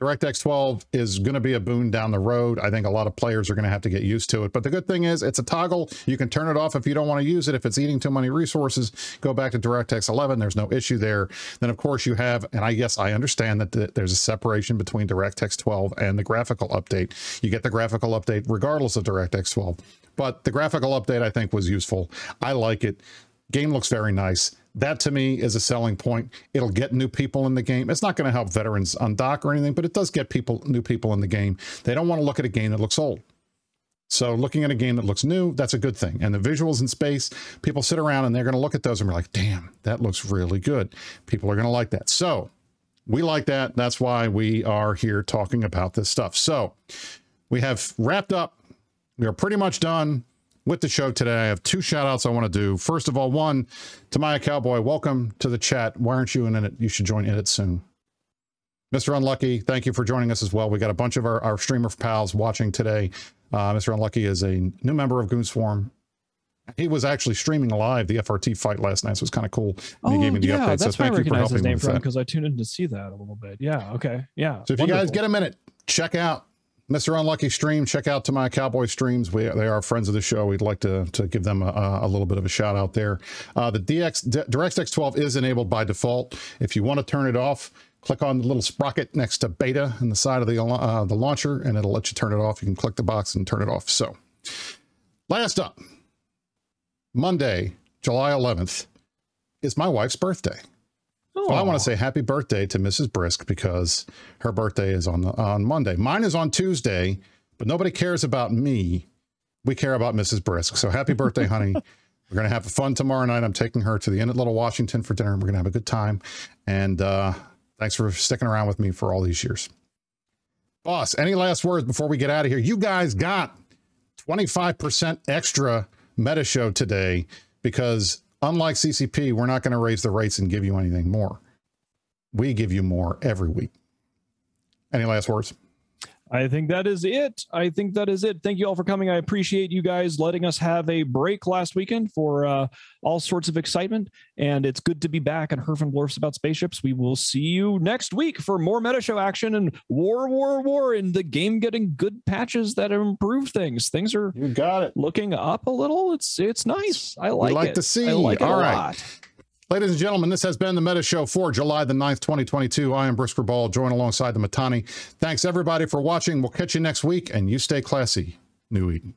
DirectX 12 is going to be a boon down the road. I think a lot of players are going to have to get used to it. But the good thing is it's a toggle. You can turn it off if you don't want to use it. If it's eating too many resources, go back to DirectX 11. There's no issue there. Then, of course, you have, and I guess I understand that the, there's a separation between DirectX 12 and the graphical update. You get the graphical update regardless of DirectX 12. But the graphical update, I think, was useful. I like it. Game looks very nice. That to me is a selling point. It'll get new people in the game. It's not going to help veterans undock or anything, but it does get people, new people in the game. They don't want to look at a game that looks old. So looking at a game that looks new, that's a good thing. And the visuals in space, people sit around and they're going to look at those and be like, damn, that looks really good. People are going to like that. So we like that. That's why we are here talking about this stuff. So we have wrapped up. We are pretty much done with the show today. I have two shout outs I want to do. First of all, one to Maya Cowboy, welcome to the chat. Why aren't you in it? You should join in it soon. Mr. Unlucky, thank you for joining us as well. We got a bunch of our, our streamer pals watching today. Uh, Mr. Unlucky is a new member of Goonswarm. He was actually streaming live the FRT fight last night, so it was kind of cool. And oh, he gave me the yeah, update. That's so thank I you for helping his name from because I tuned in to see that a little bit. Yeah, okay, yeah. So if Wonderful. you guys get a minute, check out Mr. Unlucky stream, check out to my Cowboy streams. We, they are friends of the show. We'd like to, to give them a, a little bit of a shout out there. Uh, the DX DirectX 12 is enabled by default. If you want to turn it off, click on the little sprocket next to beta in the side of the, uh, the launcher, and it'll let you turn it off. You can click the box and turn it off. So last up, Monday, July 11th, is my wife's birthday. Well, I want to say happy birthday to Mrs. Brisc because her birthday is on the, on Monday. Mine is on Tuesday, but nobody cares about me. We care about Mrs. Brisc. So happy birthday, honey. We're going to have fun tomorrow night. I'm taking her to the Inn at Little Washington for dinner. We're going to have a good time. And uh, thanks for sticking around with me for all these years. Boss, any last words before we get out of here? You guys got 25% extra meta show today because unlike CCP, we're not going to raise the rates and give you anything more. We give you more every week. Any last words? I think that is it. I think that is it. Thank you all for coming. I appreciate you guys letting us have a break last weekend for uh, all sorts of excitement. And it's good to be back and Herf and Blurfs about spaceships. We will see you next week for more meta show action and war, war, war, in the game getting good patches that improve things. Things are you got it looking up a little. It's it's nice. I like, we like it. to see. I like all it right. Lot. Ladies and gentlemen, this has been the Meta Show for July the 9th, 2022. I am Brisc Rubal, joined alongside the Mittani. Thanks everybody for watching. We'll catch you next week, and you stay classy, New Eden.